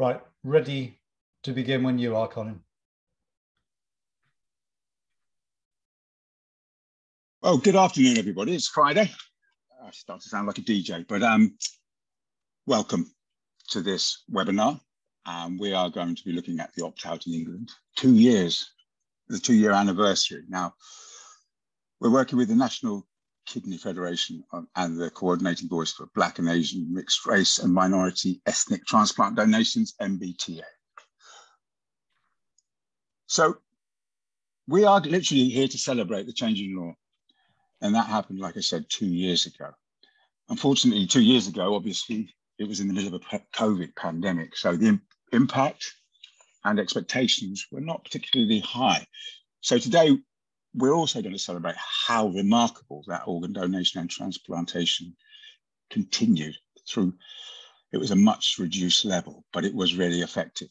Right, ready to begin when you are, Colin. Oh, good afternoon, everybody. It's Friday. I start to sound like a DJ, but um, welcome to this webinar. Um, we are going to be looking at the opt-out in England. Two years, the two-year anniversary. Now, we're working with the National Kidney Federation um, and the coordinating voice for Black and Asian mixed race and minority ethnic transplant donations, NBTA. So we are literally here to celebrate the change in law. And that happened, like I said, two years ago. Unfortunately, two years ago, obviously, it was in the middle of a COVID pandemic. So the impact and expectations were not particularly high. So today, we're also going to celebrate how remarkable that organ donation and transplantation continued through. It was a much reduced level, but it was really effective.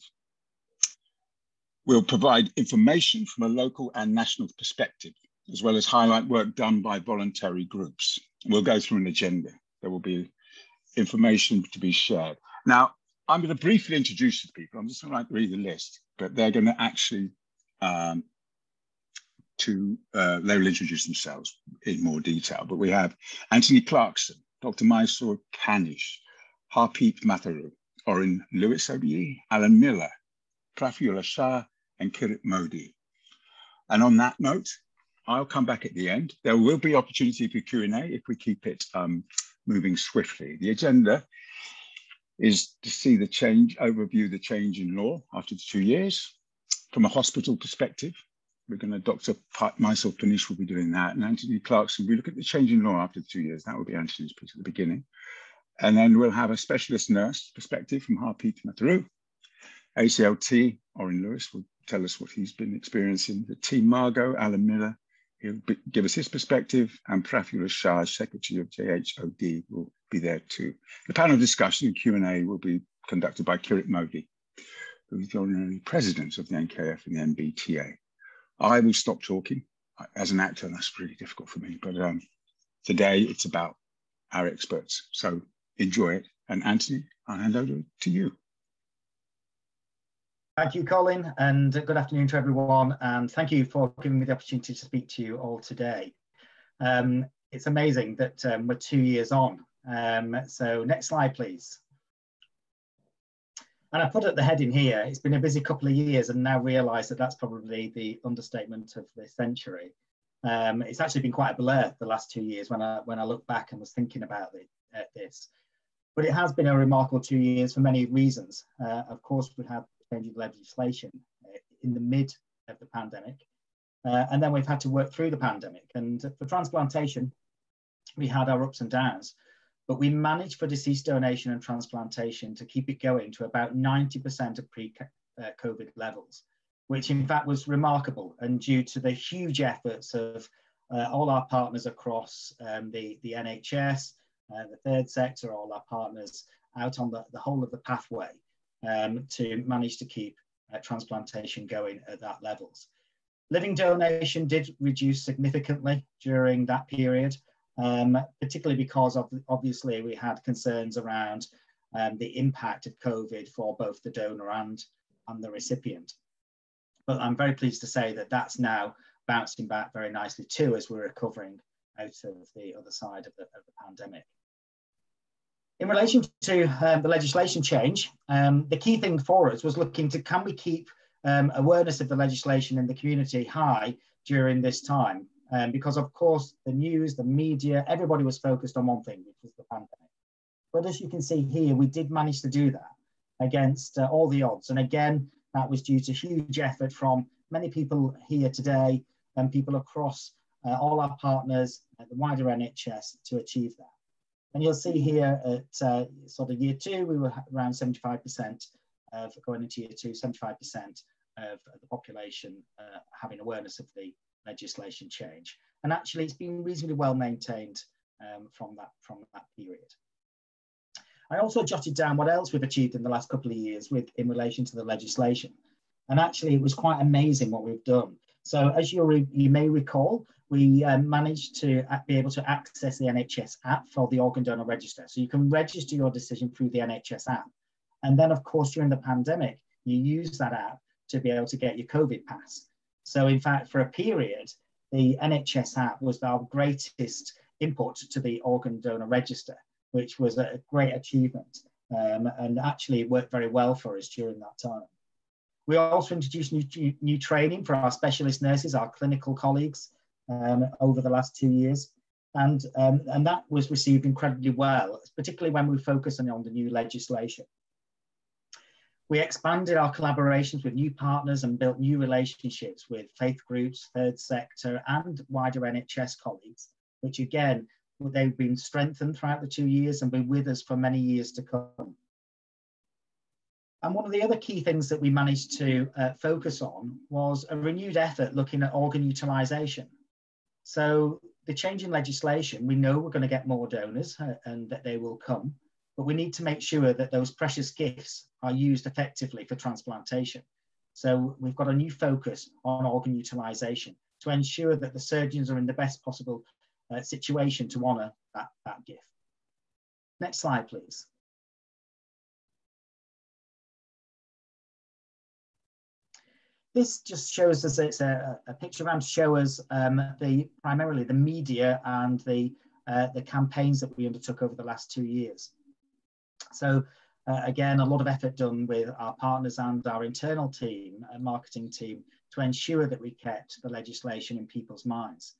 We'll provide information from a local and national perspective, as well as highlight work done by voluntary groups. We'll go through an agenda. There will be information to be shared. Now, I'm going to briefly introduce the people. I'm just going to read the list, but they're going to actually um, to, uh, they will introduce themselves in more detail, but we have Anthony Clarkson, Dr. Mysore Phanish, Harpreet Matharu, Orin Lewis OBE, Alan Miller, Prafula Shah, and Kirit Modi. And on that note, I'll come back at the end. There will be opportunity for Q&A if we keep it um, moving swiftly. The agenda is to see the change, overview the change in law after the two years. From a hospital perspective, we're going to, Dr. Mysore Phanish will be doing that. And Anthony Clarkson, we look at the change in law after two years. That will be Anthony's piece at the beginning. And then we'll have a specialist nurse perspective from Harpreet Matharu. ACLT, Orin Lewis will tell us what he's been experiencing. The team Margot, Alan Miller, he'll be, give us his perspective. And Prafula Shah, Secretary of JHOD, will be there too. The panel discussion and Q&A will be conducted by Kirit Modi, who is the honorary president of the NKF and the NBTA. I will stop talking. As an actor, and that's really difficult for me. But um, today it's about our experts. So enjoy it. And Anthony, I'll hand over to you. Thank you, Colin, and good afternoon to everyone. And thank you for giving me the opportunity to speak to you all today. Um, it's amazing that um, we're two years on. Um, so next slide, please. And I put at the heading here, it's been a busy couple of years and now realise that that's probably the understatement of the century. Um, it's actually been quite a blur the last two years when I, when I look back and was thinking about it, uh, this. But it has been a remarkable two years for many reasons. Uh, of course, we had change of legislation uh, in the mid of the pandemic. Uh, and then we've had to work through the pandemic. And for transplantation, we had our ups and downs but we managed for deceased donation and transplantation to keep it going to about 90% of pre-COVID levels, which in fact was remarkable and due to the huge efforts of uh, all our partners across um, the, the NHS, uh, the third sector, all our partners out on the, the whole of the pathway um, to manage to keep uh, transplantation going at that levels. Living donation did reduce significantly during that period, um, particularly because of, obviously we had concerns around um, the impact of COVID for both the donor and, and the recipient. But I'm very pleased to say that that's now bouncing back very nicely too as we're recovering out of the other side of the, of the pandemic. In relation to um, the legislation change, um, the key thing for us was looking to can we keep um, awareness of the legislation in the community high during this time um, because of course the news, the media, everybody was focused on one thing, which was the pandemic. But as you can see here, we did manage to do that against uh, all the odds. And again, that was due to huge effort from many people here today and people across uh, all our partners, uh, the wider NHS to achieve that. And you'll see here at uh, sort of year two, we were around 75% of going into year two, 75% of the population uh, having awareness of the legislation change. And actually, it's been reasonably well maintained um, from, that, from that period. I also jotted down what else we've achieved in the last couple of years with in relation to the legislation. And actually, it was quite amazing what we've done. So as you, you may recall, we um, managed to be able to access the NHS app for the organ donor register. So you can register your decision through the NHS app. And then, of course, during the pandemic, you use that app to be able to get your COVID pass. So, in fact, for a period, the NHS app was our greatest input to the organ donor register, which was a great achievement um, and actually worked very well for us during that time. We also introduced new, new training for our specialist nurses, our clinical colleagues, um, over the last two years. And, um, and that was received incredibly well, particularly when we focus on, on the new legislation. We expanded our collaborations with new partners and built new relationships with faith groups, third sector, and wider NHS colleagues, which again, they've been strengthened throughout the two years and been with us for many years to come. And one of the other key things that we managed to uh, focus on was a renewed effort looking at organ utilisation. So the change in legislation, we know we're going to get more donors uh, and that they will come, but we need to make sure that those precious gifts are used effectively for transplantation. So we've got a new focus on organ utilisation to ensure that the surgeons are in the best possible uh, situation to honour that, that gift. Next slide, please. This just shows us, it's a, a picture show us um, the primarily the media and the, uh, the campaigns that we undertook over the last two years. So uh, again, a lot of effort done with our partners and our internal team, uh, marketing team, to ensure that we kept the legislation in people's minds.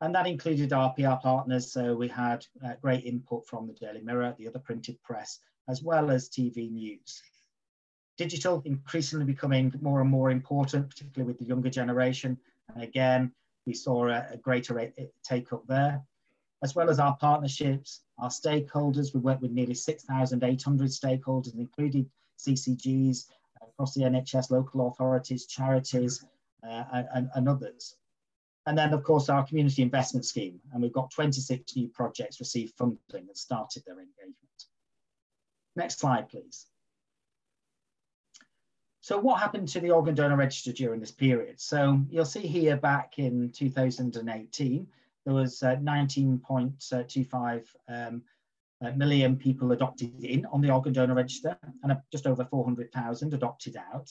And that included our PR partners. So we had uh, great input from the Daily Mirror, the other printed press, as well as TV news digital increasingly becoming more and more important, particularly with the younger generation. And again, we saw a, a greater take up there, as well as our partnerships, our stakeholders. We work with nearly 6,800 stakeholders, including CCGs across the NHS, local authorities, charities, uh, and, and others. And then, of course, our community investment scheme. And we've got 26 new projects received funding and started their engagement. Next slide, please. So what happened to the organ donor register during this period? So you'll see here back in 2018, there was uh, 19.25 um, uh, million people adopted in on the organ donor register and uh, just over 400,000 adopted out.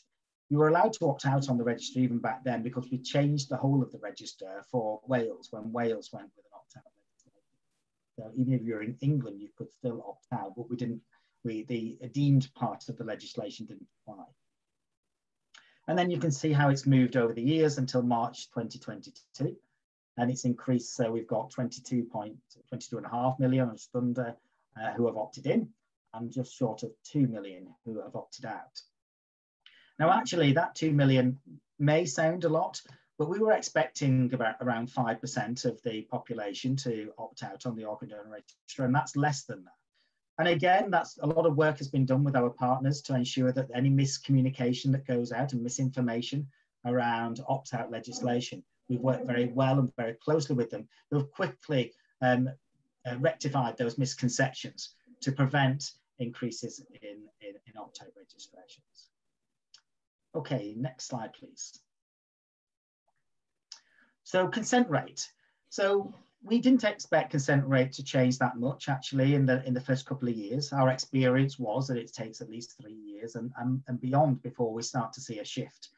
You were allowed to opt out on the register even back then because we changed the whole of the register for Wales when Wales went with an opt-out So even if you're in England, you could still opt out, but we didn't, we, the deemed part of the legislation didn't apply. And then you can see how it's moved over the years until March 2022. And it's increased, so we've got 22.22.5 million just under uh, who have opted in and just short of 2 million who have opted out. Now, actually, that 2 million may sound a lot, but we were expecting about around 5% of the population to opt out on the organ donor register, and that's less than that. And again, that's a lot of work has been done with our partners to ensure that any miscommunication that goes out and misinformation around opt-out legislation, we've worked very well and very closely with them who have quickly um, uh, rectified those misconceptions to prevent increases in, in, in opt-out registrations. Okay, next slide, please. So consent rate. So we didn't expect consent rate to change that much actually in the in the first couple of years. Our experience was that it takes at least three years and, and, and beyond before we start to see a shift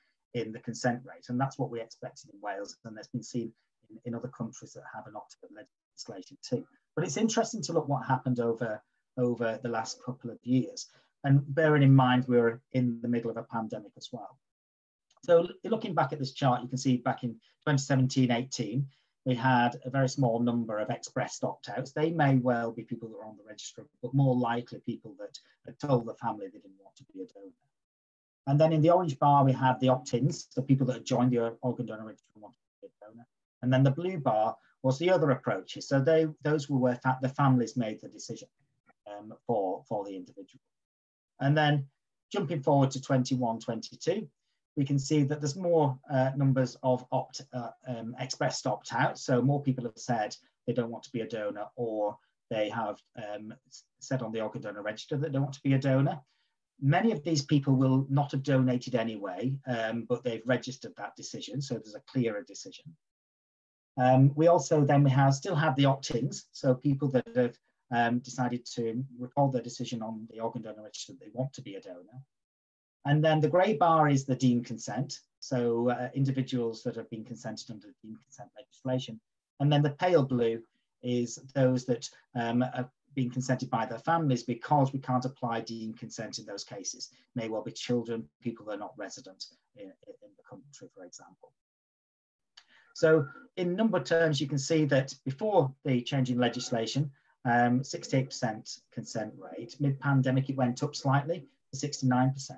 in the consent rate. And that's what we expected in Wales and that's been seen in, in other countries that have an opt-out legislation too. But it's interesting to look what happened over, over the last couple of years. And bearing in mind we we're in the middle of a pandemic as well. So looking back at this chart, you can see back in 2017-18, we had a very small number of expressed opt-outs. They may well be people that are on the register, but more likely people that had told the family they didn't want to be a donor. And then in the orange bar, we have the opt-ins, the people that had joined the organ donor register and wanted to be a donor. And then the blue bar was the other approaches. So they, those were where the families made the decision um, for, for the individual. And then jumping forward to 21, 22, we can see that there's more uh, numbers of opt uh, um, expressed opt out. So more people have said they don't want to be a donor or they have um, said on the organ donor register that they want to be a donor. Many of these people will not have donated anyway, um, but they've registered that decision. So there's a clearer decision. Um, we also then we have still have the opt-ins. So people that have um, decided to record their decision on the organ donor register that they want to be a donor. And then the grey bar is the deemed consent. So uh, individuals that have been consented under the deemed consent legislation. And then the pale blue is those that um, have been consented by their families because we can't apply deemed consent in those cases. May well be children, people that are not resident in, in the country, for example. So in number terms, you can see that before the change in legislation, 68% um, consent rate. Mid-pandemic, it went up slightly to 69%.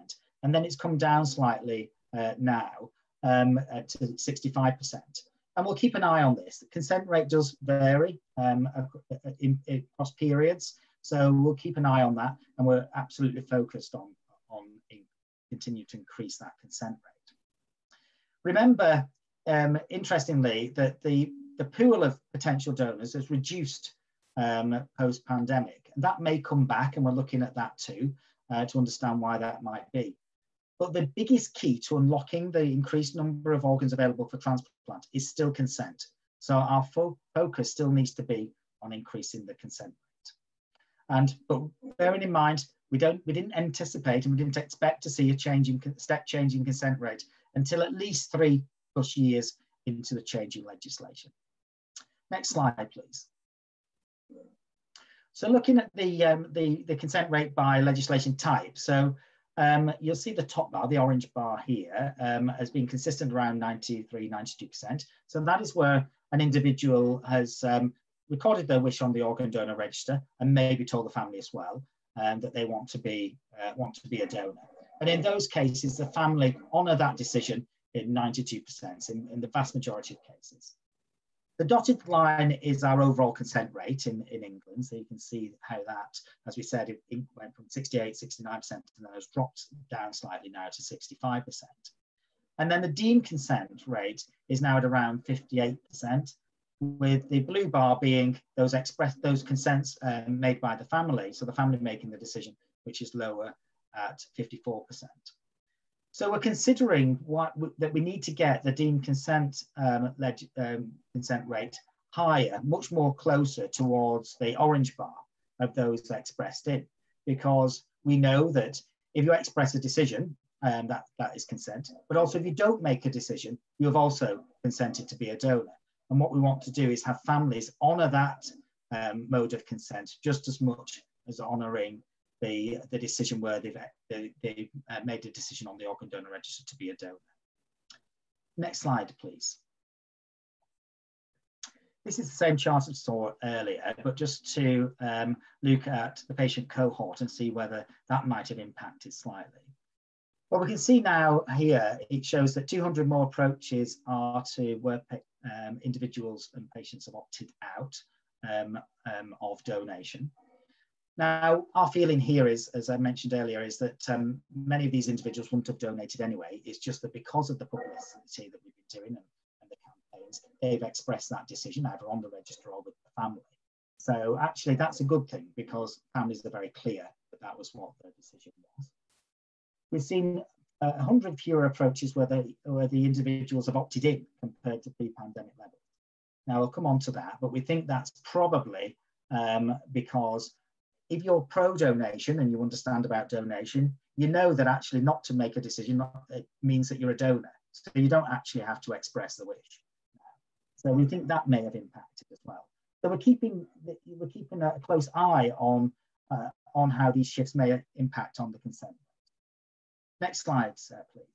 And then it's come down slightly uh, now um, to 65%. And we'll keep an eye on this. The consent rate does vary um, in, in, across periods. So we'll keep an eye on that. And we're absolutely focused on, on continue to increase that consent rate. Remember, um, interestingly, that the, the pool of potential donors has reduced um, post-pandemic. And that may come back, and we're looking at that too, uh, to understand why that might be. But the biggest key to unlocking the increased number of organs available for transplant is still consent. So our fo focus still needs to be on increasing the consent rate. And but bearing in mind, we don't we didn't anticipate and we didn't expect to see a change in step change in consent rate until at least three plus years into the changing legislation. Next slide, please. So looking at the, um, the, the consent rate by legislation type, so um, you'll see the top bar, the orange bar here, um, has been consistent around 93, 92%. So that is where an individual has um, recorded their wish on the organ donor register and maybe told the family as well um, that they want to be uh, want to be a donor. And in those cases, the family honour that decision in 92% in, in the vast majority of cases. The dotted line is our overall consent rate in, in England. So you can see how that, as we said, it, went from 68, 69%, and then has dropped down slightly now to 65%. And then the deemed consent rate is now at around 58%, with the blue bar being those express those consents um, made by the family. So the family making the decision, which is lower at 54%. So we're considering what that we need to get the deemed consent um, um, consent rate higher, much more closer towards the orange bar of those expressed in, because we know that if you express a decision, um, that, that is consent, but also if you don't make a decision, you have also consented to be a donor. And what we want to do is have families honour that um, mode of consent just as much as honouring the, the decision where they've, they, they uh, made a decision on the organ donor register to be a donor. Next slide, please. This is the same chart I saw earlier, but just to um, look at the patient cohort and see whether that might have impacted slightly. What we can see now here, it shows that 200 more approaches are to where um, individuals and patients have opted out um, um, of donation. Now, our feeling here is, as I mentioned earlier, is that um, many of these individuals wouldn't have donated anyway. It's just that because of the publicity that we've been doing and, and the campaigns, they've expressed that decision either on the register or with the family. So actually, that's a good thing because families are very clear that that was what their decision was. We've seen uh, 100 fewer approaches where, they, where the individuals have opted in compared to pre-pandemic levels. Now, I'll come on to that, but we think that's probably um, because if you're pro donation and you understand about donation, you know that actually not to make a decision it means that you're a donor. So you don't actually have to express the wish. So we think that may have impacted as well. So we're keeping we're keeping a close eye on uh, on how these shifts may impact on the consent. Next slide, sir, please.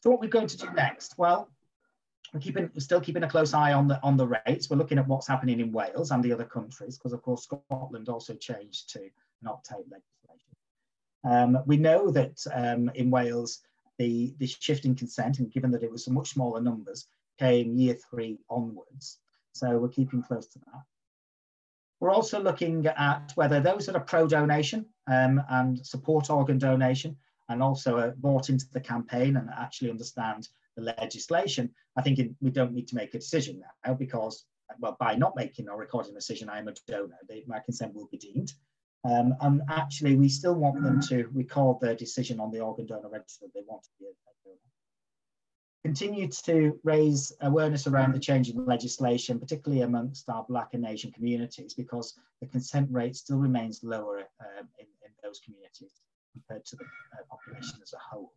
So what we're going to do next? Well, we're keeping still keeping a close eye on the on the rates. We're looking at what's happening in Wales and the other countries because of course Scotland also changed to an opt-out legislation. Um, we know that um, in Wales the the shift in consent and given that it was much smaller numbers came year three onwards. So we're keeping close to that. We're also looking at whether those that are pro-donation um, and support organ donation and also are bought into the campaign and actually understand the legislation, I think it, we don't need to make a decision now because, well, by not making or recording a decision, I am a donor. My consent will be deemed. Um, and actually, we still want them to record their decision on the organ donor register they want to be a donor. continue to raise awareness around the changing legislation, particularly amongst our Black and Asian communities, because the consent rate still remains lower um, in, in, those communities compared to the uh, population as a whole.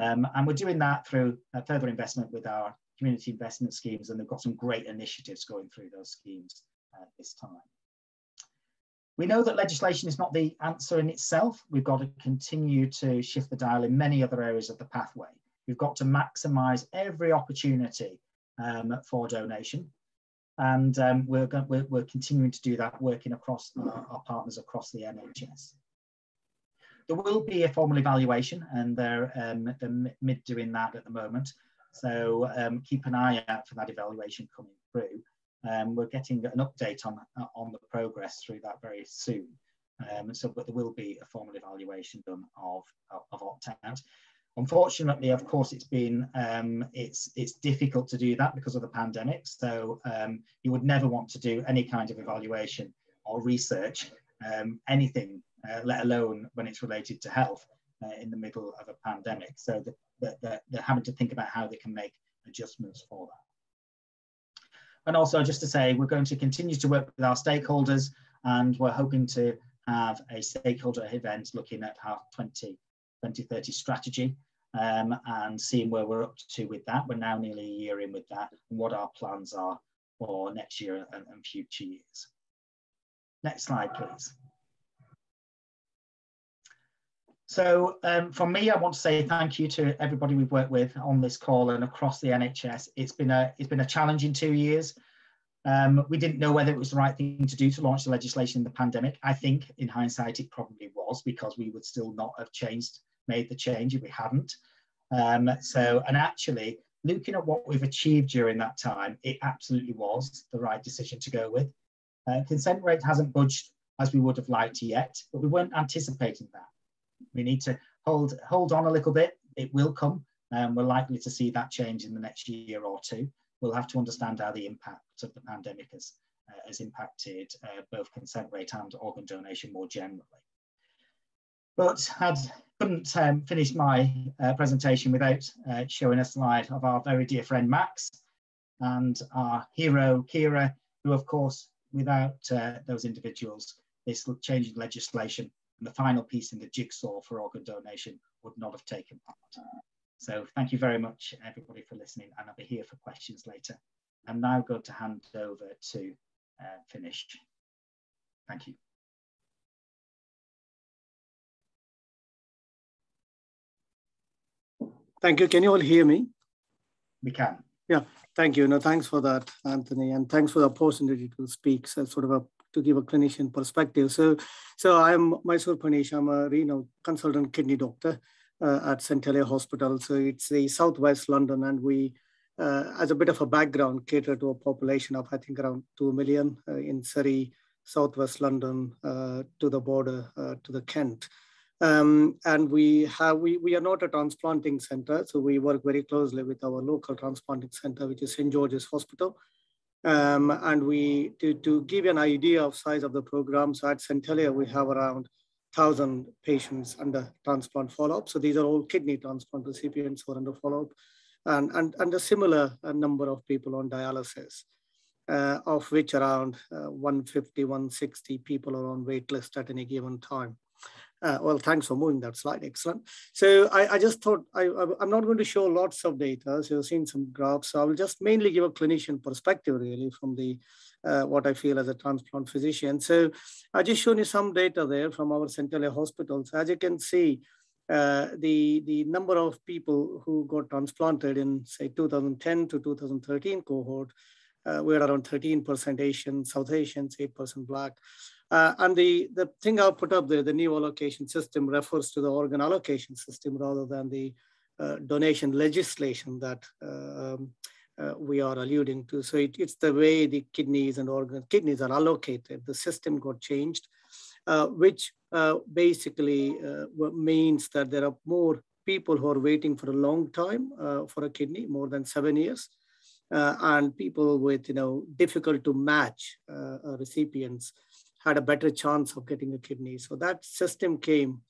Um, and we're doing that through uh, further investment with our community investment schemes, and they've got some great initiatives going through those schemes uh, this time. We know that legislation is not the answer in itself. We've got to continue to shift the dial in many other areas of the pathway. We've got to maximize every opportunity um, for donation. And um, we're, we're, we're, continuing to do that, working across our, our, partners across the NHS. There will be a formal evaluation, and they're, um, they're mid doing that at the moment. So um, keep an eye out for that evaluation coming through. Um, we're getting an update on, on the progress through that very soon. Um, so, but there will be a formal evaluation done of, of, of opt-out. Unfortunately, of course, it's been um, it's it's difficult to do that because of the pandemic. So um, you would never want to do any kind of evaluation or research, um, anything, uh, let alone when it's related to health uh, in the middle of a pandemic. So the, the, they're having to think about how they can make adjustments for that. And also, just to say, we're going to continue to work with our stakeholders, and we're hoping to have a stakeholder event looking at our 20 2030 strategy um, and seeing where we're up to with that. We're now nearly a year in with that and what our plans are for next year and, and future years. Next slide, please. So um, from me, I want to say thank you to everybody we've worked with on this call and across the NHS. It's been a, it's been a challenging two years. Um, we didn't know whether it was the right thing to do to launch the legislation in the pandemic. I think in hindsight, it probably was because we would still not have changed made the change if we hadn't. Um, so, and actually, looking at what we've achieved during that time, it absolutely was the right decision to go with. Uh, consent rate hasn't budged as we would have liked yet, but we weren't anticipating that. We need to hold hold on a little bit. It will come, and um, we're likely to see that change in the next year or two. We'll have to understand how the impact of the pandemic has, uh, has impacted uh, both consent rate and organ donation more generally. But had couldn't um, finish my uh, presentation without uh, showing a slide of our very dear friend Max and our hero Keira, who of course, without uh, those individuals, this changing legislation and the final piece in the jigsaw for organ donation would not have taken part. So thank you very much everybody for listening and I'll be here for questions later. I'm now going to hand over to uh, Phanish. Thank you. Thank you. Can you all hear me? We can. Yeah, thank you. No, thanks for that, Anthony, and thanks for the opportunity to speak. So, sort of a to give a clinician perspective. So, so I'm Mysore Phanish. I'm a renal consultant kidney doctor uh, at St Helier Hospital. So it's the southwest London, and we, uh, as a bit of a background, cater to a population of I think around two million uh, in Surrey, southwest London, uh, to the border uh, to the Kent. Um, and we have we, we are not a transplanting center, so we work very closely with our local transplanting center, which is St. George's Hospital. Um, and we to, to give you an idea of size of the program, so at. Helier, we have around 1,000 patients under transplant follow-up. So these are all kidney transplant recipients who are under follow-up, and, and, and a similar uh, number of people on dialysis, uh, of which around uh, 150, 160 people are on waitlist at any given time. Uh, well, thanks for moving that slide. Excellent. So I, I just thought I, am not going to show lots of data. So you've seen some graphs. So I will just mainly give a clinician perspective really from the uh, what I feel as a transplant physician. So I just shown you some data there from our. Helier hospitals. As you can see, uh, the, the number of people who got transplanted in say 2010 to 2013 cohort, uh, were around 13% Asian, South Asians, 8% Black. Uh, and the, the thing I'll put up there, the new allocation system refers to the organ allocation system rather than the uh, donation legislation that uh, um, uh, we are alluding to. So it, it's the way the kidneys and organ kidneys are allocated. The system got changed, uh, which uh, basically means that there are more people who are waiting for a long time for a kidney, more than seven years. and people with, you know, difficult to match recipients had a better chance of getting a kidney. So that system came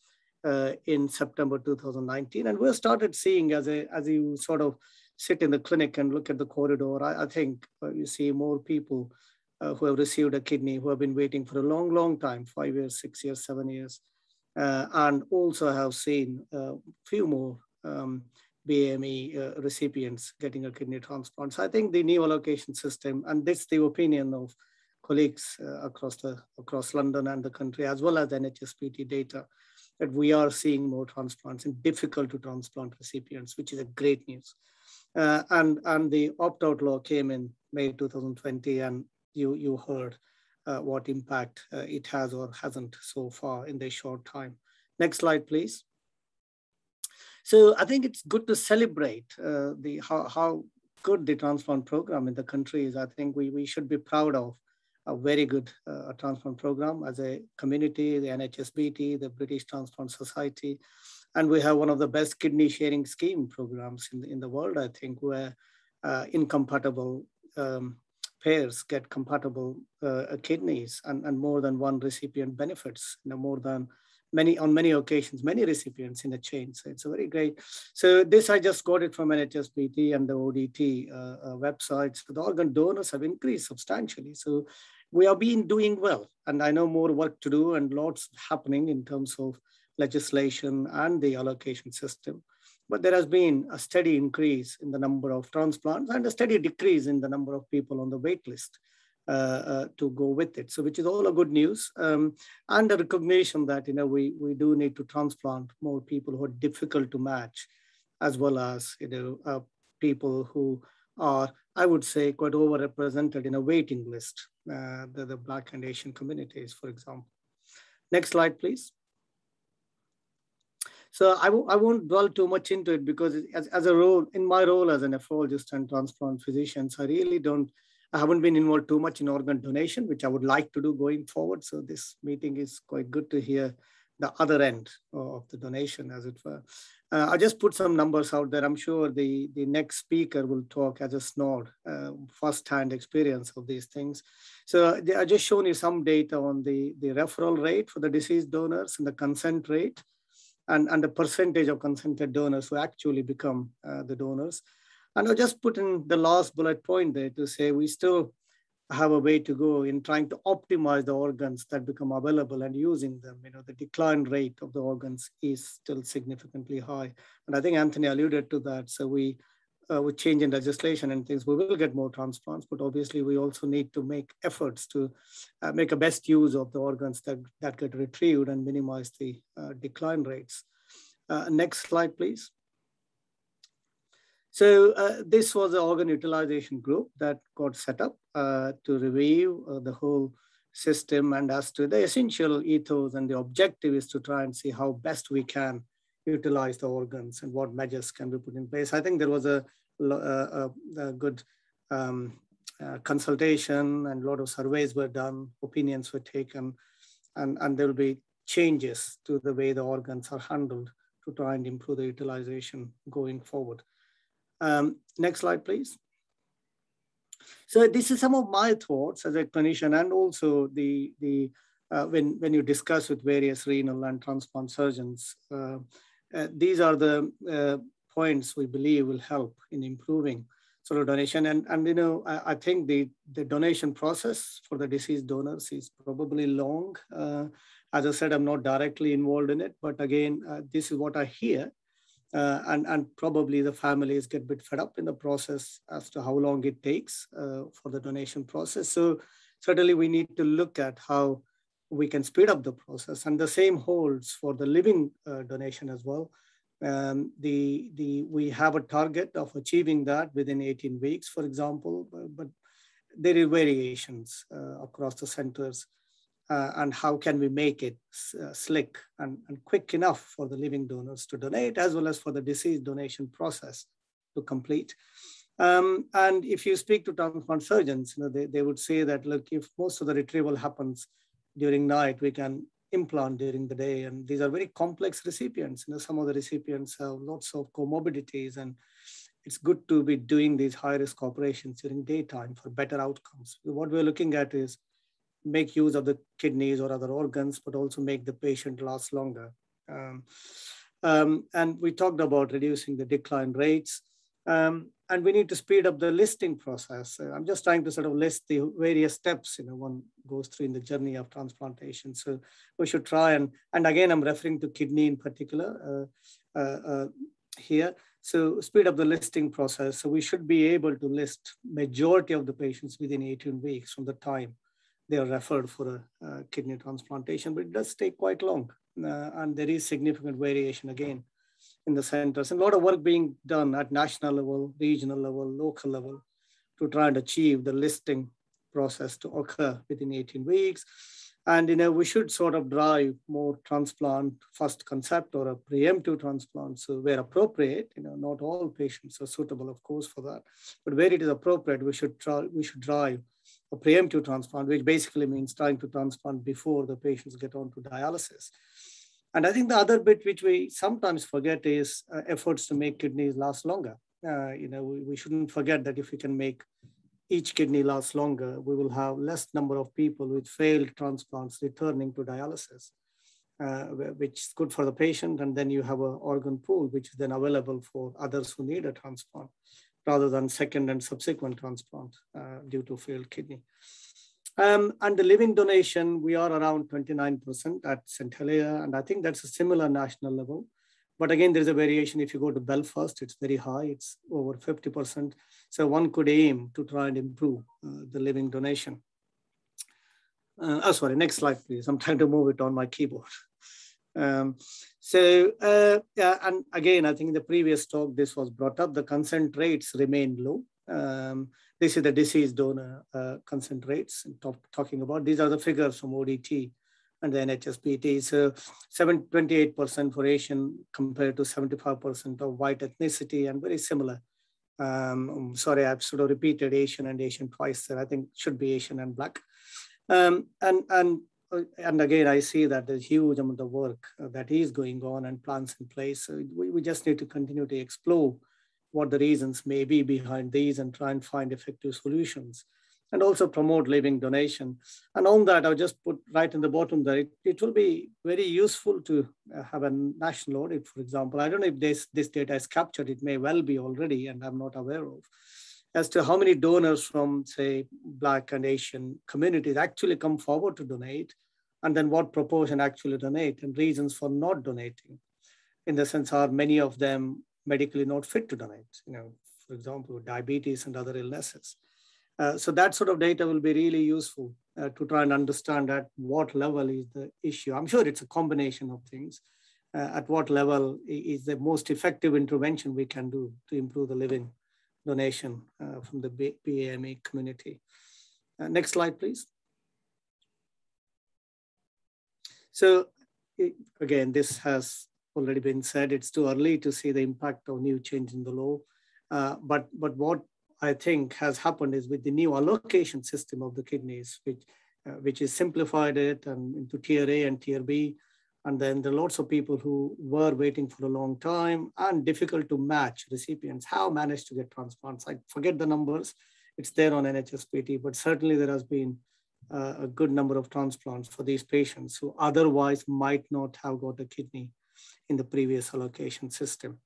uh, in September 2019, and we started seeing as a as you sort of sit in the clinic and look at the corridor, I, I think uh, you see more people uh, who have received a kidney who have been waiting for a long, long time, five years, six years, seven years, uh, and also have seen a few more um, BME uh, recipients getting a kidney transplant. So I think the new allocation system, and this is the opinion of colleagues uh, across the across London and the country, as well as NHSBT data, that we are seeing more transplants in difficult to transplant recipients, which is a great news. Uh, and, and the opt-out law came in May 2020, and you, you heard uh, what impact uh, it has or hasn't so far in this short time. Next slide, please. So I think it's good to celebrate uh, the how, how good the transplant program in the country is. I think we, we should be proud of a very good uh, transplant program as a community, the NHSBT, the British Transplant Society, and we have one of the best kidney sharing scheme programs in the, in the world, I think, where uh, incompatible um, pairs get compatible uh, kidneys and, and more than one recipient benefits, you know, more than many on many occasions, many recipients in a chain. So it's a very great. So this I just got it from NHSBT and the ODT uh, uh, websites. The organ donors have increased substantially. So we have been doing well. And I know more work to do and lots happening in terms of legislation and the allocation system. But there has been a steady increase in the number of transplants and a steady decrease in the number of people on the wait list. Uh, uh, to go with it. So, which is all a good news, um, and a recognition that you know we we do need to transplant more people who are difficult to match, as well as you know uh, people who are I would say quite overrepresented in a waiting list, uh, the, the Black and Asian communities, for example. Next slide, please. So I won't dwell too much into it because as, as a role, in my role as a nephrologist and transplant physician, so I really don't, I haven't been involved too much in organ donation, which I would like to do going forward. So this meeting is quite good to hear the other end of the donation, as it were. Uh, I just put some numbers out there. I'm sure the, the next speaker will talk as a SNOD, uh, first-hand experience of these things. So I just shown you some data on the, the referral rate for the deceased donors and the consent rate and, and the percentage of consented donors who actually become uh, the donors. And I'll just put in the last bullet point there to say we still have a way to go in trying to optimize the organs that become available and using them. You know, the decline rate of the organs is still significantly high. And I think Anthony alluded to that. So we uh, with change in legislation and things, we will get more transplants, but obviously we also need to make efforts to uh, make a best use of the organs that, that get retrieved and minimize the uh, decline rates. Uh, next slide, please. So uh, this was the organ utilization group that got set up uh, to review the whole system and as to the essential ethos and the objective is to try and see how best we can utilize the organs and what measures can be put in place. I think there was a, a, a good um, uh, consultation and a lot of surveys were done, opinions were taken, and, and there will be changes to the way the organs are handled to try and improve the utilization going forward. Um, next slide, please. So this is some of my thoughts as a clinician and also the, the uh, when, when you discuss with various renal and transplant surgeons, uh, uh, these are the uh, points we believe will help in improving sort of donation. And, and you know, I, I, think the, the donation process for the deceased donors is probably long. Uh, as I said, I'm not directly involved in it, but again, uh, this is what I hear. Uh, and, and probably the families get a bit fed up in the process as to how long it takes uh, for the donation process. So certainly we need to look at how we can speed up the process. And the same holds for the living uh, donation as well. Um, the, the, we have a target of achieving that within 18 weeks, for example, but, but there are variations uh, across the centers. Uh, and how can we make it uh, slick and, and quick enough for the living donors to donate, as well as for the deceased donation process to complete. Um, and if you speak to transplant surgeons, you know, they, they would say that, look, if most of the retrieval happens during night, we can implant during the day. And these are very complex recipients. You know, some of the recipients have lots of comorbidities and it's good to be doing these high risk operations during daytime for better outcomes. What we're looking at is make use of the kidneys or other organs, but also make the patient last longer. Um, um, and we talked about reducing the decline rates. Um, and we need to speed up the listing process. Uh, I'm just trying to sort of list the various steps, you know, one goes through in the journey of transplantation. So we should try and, and again, I'm referring to kidney in particular uh, uh, uh here. So speed up the listing process. So we should be able to list majority of the patients within 18 weeks from the time they are referred for a, a kidney transplantation, but it does take quite long. Uh, and there is significant variation again in the centers. And a lot of work being done at national level, regional level, local level to try and achieve the listing process to occur within 18 weeks. And you know, we should sort of drive more transplant first concept or a preemptive transplant. So where appropriate, you know, not all patients are suitable, of course, for that. But where it is appropriate, we should try, we should drive a preemptive transplant, which basically means trying to transplant before the patients get on to dialysis. And I think the other bit which we sometimes forget is uh, efforts to make kidneys last longer. Uh, you know, we, we, shouldn't forget that if we can make each kidney last longer, we will have less number of people with failed transplants returning to dialysis, uh, which is good for the patient. And then you have an organ pool, which is then available for others who need a transplant rather than second and subsequent transplant uh, due to failed kidney. Um, and the living donation, we are around 29% at St. Helier, and I think that's a similar national level. But again, there's a variation. If you go to Belfast, it's very high, it's over 50%. So one could aim to try and improve uh, the living donation. Uh, oh, sorry, next slide, please. I'm trying to move it on my keyboard. Um, so, uh, yeah, and again, I think in the previous talk, this was brought up, the consent rates remain low. Um, this is the deceased donor uh, consent rates talk, talking about. These are the figures from ODT and the NHSBT. So 7, 28% for Asian compared to 75% of white ethnicity and very similar. Um, sorry, I've sort of repeated Asian and Asian twice there. I think should be Asian and black. Um, and, and, and again, I see that there's huge amount of work uh, that is going on and plans in place. We, we just need to continue to explore what the reasons may be behind these and try and find effective solutions and also promote living donation. And on that, I'll just put right in the bottom there, it, it will be very useful to uh, have a national audit, for example. I don't know if this, this data is captured, it may well be already, and I'm not aware of, as to how many donors from, say, Black and Asian communities actually come forward to donate, and then what proportion actually donate, and reasons for not donating. In the sense, are many of them medically not fit to donate, you know, for example, diabetes and other illnesses. Uh, so that sort of data will be really useful uh, to try and understand at what level is the issue. I'm sure it's a combination of things. Uh, at what level is the most effective intervention we can do to improve the living donation uh, from the BAME community. Uh, next slide, please. So again, this has already been said, it's too early to see the impact of new change in the law. Uh, but, but what I think has happened is with the new allocation system of the kidneys, which, uh, which is simplified it and into tier A and tier B. And then there are lots of people who were waiting for a long time and difficult to match recipients have managed to get transplants. I forget the numbers, it's there on NHSBT, but certainly there has been uh, a good number of transplants for these patients who otherwise might not have got a kidney in the previous allocation system.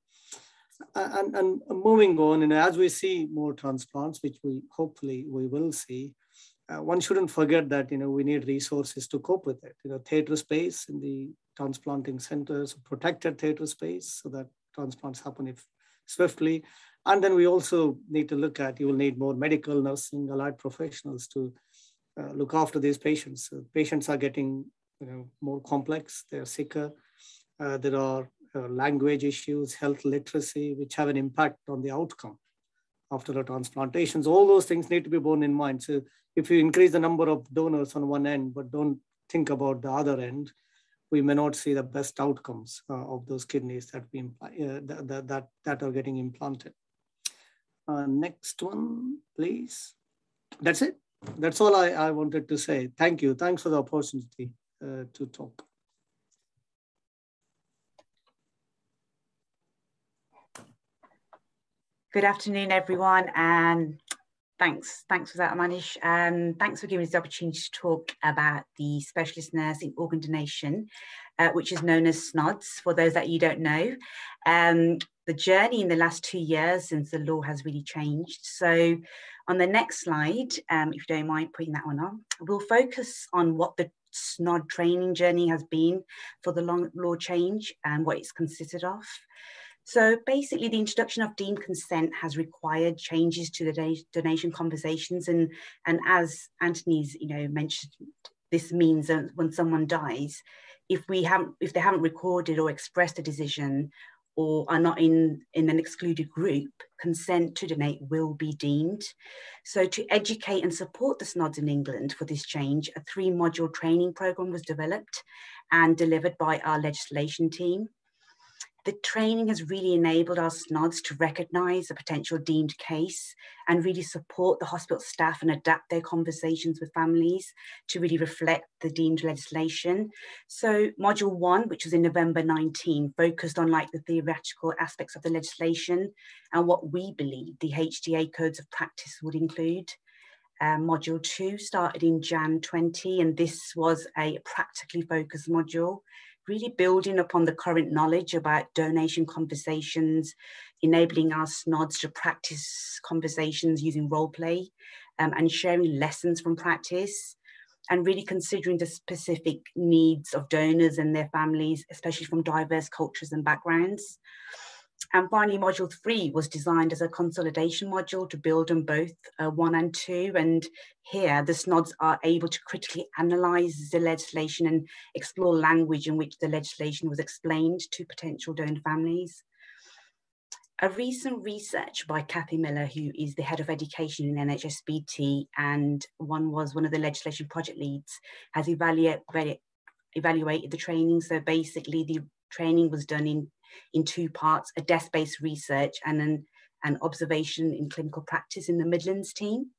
And, and moving on, and as we see more transplants, which we hopefully we will see, uh, one shouldn't forget that you know we need resources to cope with it. You know, theater space in the transplanting centers, protected theater space, so that transplants happen if swiftly. And then we also need to look at you will need more medical nursing, allied professionals to uh, look after these patients. Uh, patients are getting you know more complex, they're sicker, uh, there are uh, language issues, health literacy, which have an impact on the outcome after the transplantations. All those things need to be borne in mind. So if you increase the number of donors on one end, but don't think about the other end, we may not see the best outcomes uh, of those kidneys that, we uh, that, that, that are getting implanted. Uh, next one, please. That's it. That's all I, I wanted to say. Thank you. Thanks for the opportunity uh, to talk. Good afternoon, everyone, and thanks. Thanks for that, Phanish. Um, thanks for giving us the opportunity to talk about the specialist nursing organ donation, uh, which is known as SNODS, for those that you don't know. Um, the journey in the last two years since the law has really changed. So on the next slide, um, if you don't mind putting that one on, we'll focus on what the SNOD training journey has been for the long law change and what it's consisted of. So basically the introduction of deemed consent has required changes to the donation conversations and, and as Anthony's you know, mentioned, this means that when someone dies, if we haven't, if they haven't recorded or expressed a decision or are not in, in an excluded group, consent to donate will be deemed. So to educate and support the SNODs in England for this change, a three module training program was developed and delivered by our legislation team the training has really enabled our SNODs to recognise a potential deemed case and really support the hospital staff and adapt their conversations with families to really reflect the deemed legislation. So module one, which was in November 19, focused on like the theoretical aspects of the legislation and what we believe the HTA codes of practice would include. Um, module two started in Jan 20, and this was a practically focused module really building upon the current knowledge about donation conversations, enabling our SNODs to practice conversations using role play um, and sharing lessons from practice and really considering the specific needs of donors and their families, especially from diverse cultures and backgrounds. And finally, module three was designed as a consolidation module to build on both uh, one and two. And here the SNODs are able to critically analyze the legislation and explore language in which the legislation was explained to potential donor families. A recent research by Kathy Miller, who is the head of education in NHSBT and one was one of the legislation project leads, has evaluate, evaluated the training. So basically the training was done in in two parts, a desk-based research and an, an observation in clinical practice in the Midlands team.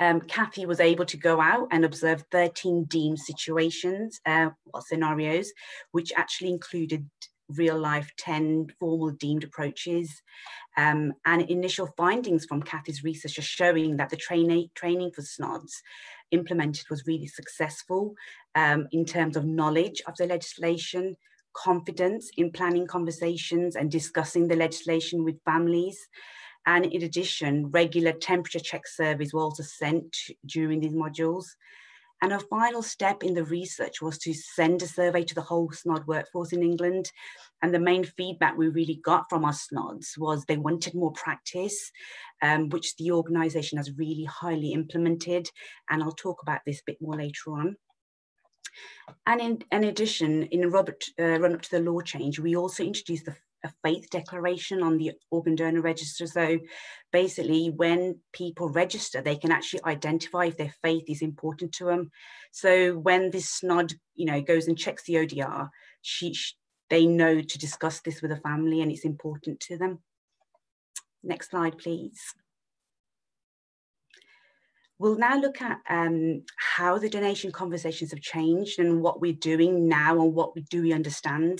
Um, Kathy was able to go out and observe 13 deemed situations uh, or scenarios, which actually included real life 10 formal deemed approaches. Um, and initial findings from Kathy's research are showing that the training, training for SNODs implemented was really successful um, in terms of knowledge of the legislation, confidence in planning conversations and discussing the legislation with families. And in addition, regular temperature check surveys were also sent during these modules. And a final step in the research was to send a survey to the whole SNOD workforce in England. And the main feedback we really got from our SNODs was they wanted more practice, um, which the organisation has really highly implemented. And I'll talk about this a bit more later on. And in, in addition, in Robert, uh, run up to the law change, we also introduced the, a faith declaration on the organ donor register. So basically, when people register, they can actually identify if their faith is important to them. So when this SNOD, you know, goes and checks the ODR, she, she they know to discuss this with the family and it's important to them. Next slide, please. We'll now look at um, how the donation conversations have changed and what we're doing now and what we do we understand.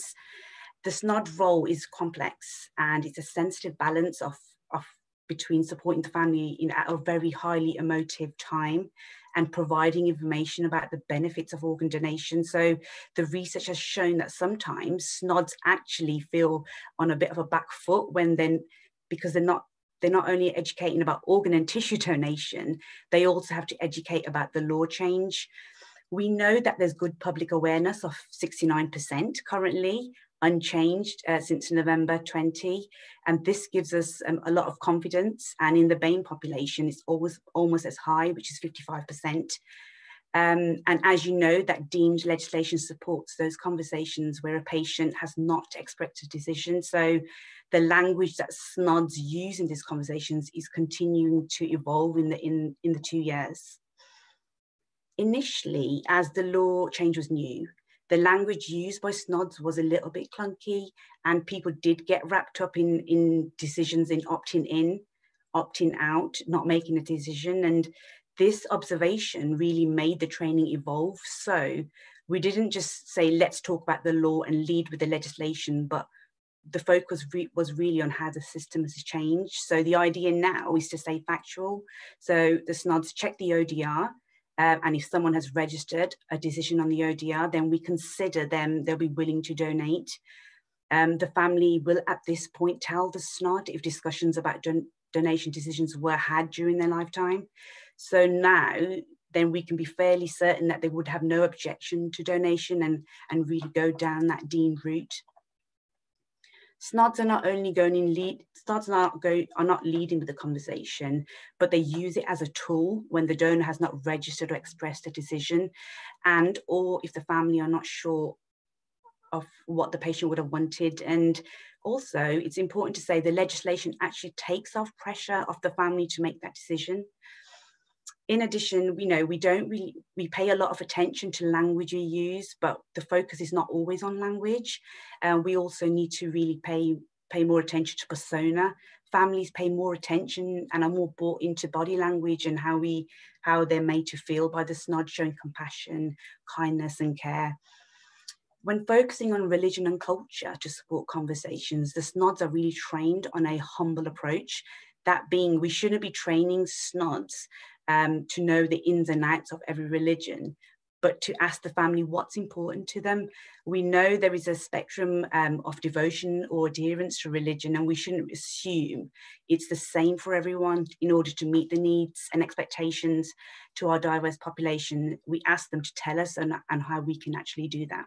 The SNOD role is complex and it's a sensitive balance of, of between supporting the family in at a very highly emotive time and providing information about the benefits of organ donation. So the research has shown that sometimes SNODs actually feel on a bit of a back foot when then because they're not they're not only educating about organ and tissue donation, they also have to educate about the law change. We know that there's good public awareness of 69% currently, unchanged uh, since November 20. And this gives us um, a lot of confidence. And in the BAME population, it's always almost as high, which is 55%. Um, and as you know, that deemed legislation supports those conversations where a patient has not expressed a decision. So the language that SNODs use in these conversations is continuing to evolve in the, in, in the two years. Initially, as the law change was new, the language used by SNODs was a little bit clunky and people did get wrapped up in, in decisions in opting in, opting out, not making a decision. And this observation really made the training evolve. So we didn't just say, let's talk about the law and lead with the legislation, but the focus re was really on how the system has changed. So the idea now is to stay factual. So the SNODs check the ODR, uh, and if someone has registered a decision on the ODR, then we consider them, they'll be willing to donate. Um, the family will at this point tell the SNOD if discussions about don donation decisions were had during their lifetime. So now then we can be fairly certain that they would have no objection to donation and, and really go down that deemed route. SNODs are not only going in lead, SNODs are not, go, are not leading with the conversation, but they use it as a tool when the donor has not registered or expressed a decision and or if the family are not sure of what the patient would have wanted. And also it's important to say the legislation actually takes off pressure off the family to make that decision in addition, we know we don't really, we pay a lot of attention to language you use, but the focus is not always on language. Uh, we also need to really pay, pay more attention to persona. Families pay more attention and are more bought into body language and how we, how they're made to feel by the SNOD, showing compassion, kindness and care. When focusing on religion and culture to support conversations, the SNODs are really trained on a humble approach. That being, we shouldn't be training SNODs um, to know the ins and outs of every religion, but to ask the family what's important to them. We know there is a spectrum um, of devotion or adherence to religion, and we shouldn't assume it's the same for everyone in order to meet the needs and expectations to our diverse population. We ask them to tell us and, and how we can actually do that.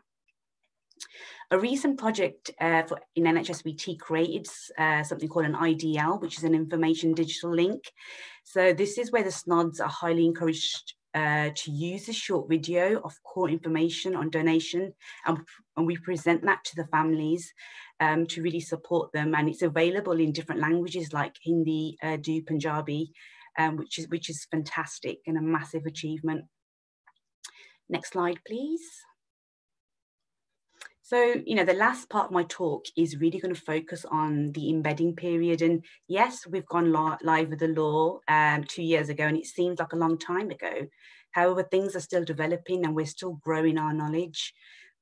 A recent project uh, for, in NHSBT created uh, something called an IDL, which is an information digital link. So this is where the SNODs are highly encouraged uh, to use a short video of core information on donation and, and we present that to the families um, to really support them and it's available in different languages like Hindi, Urdu, Punjabi, um, which, is, which is fantastic and a massive achievement. Next slide, please. So, you know, the last part of my talk is really going to focus on the embedding period. And yes, we've gone live with the law um, two years ago, and it seems like a long time ago. However, things are still developing and we're still growing our knowledge.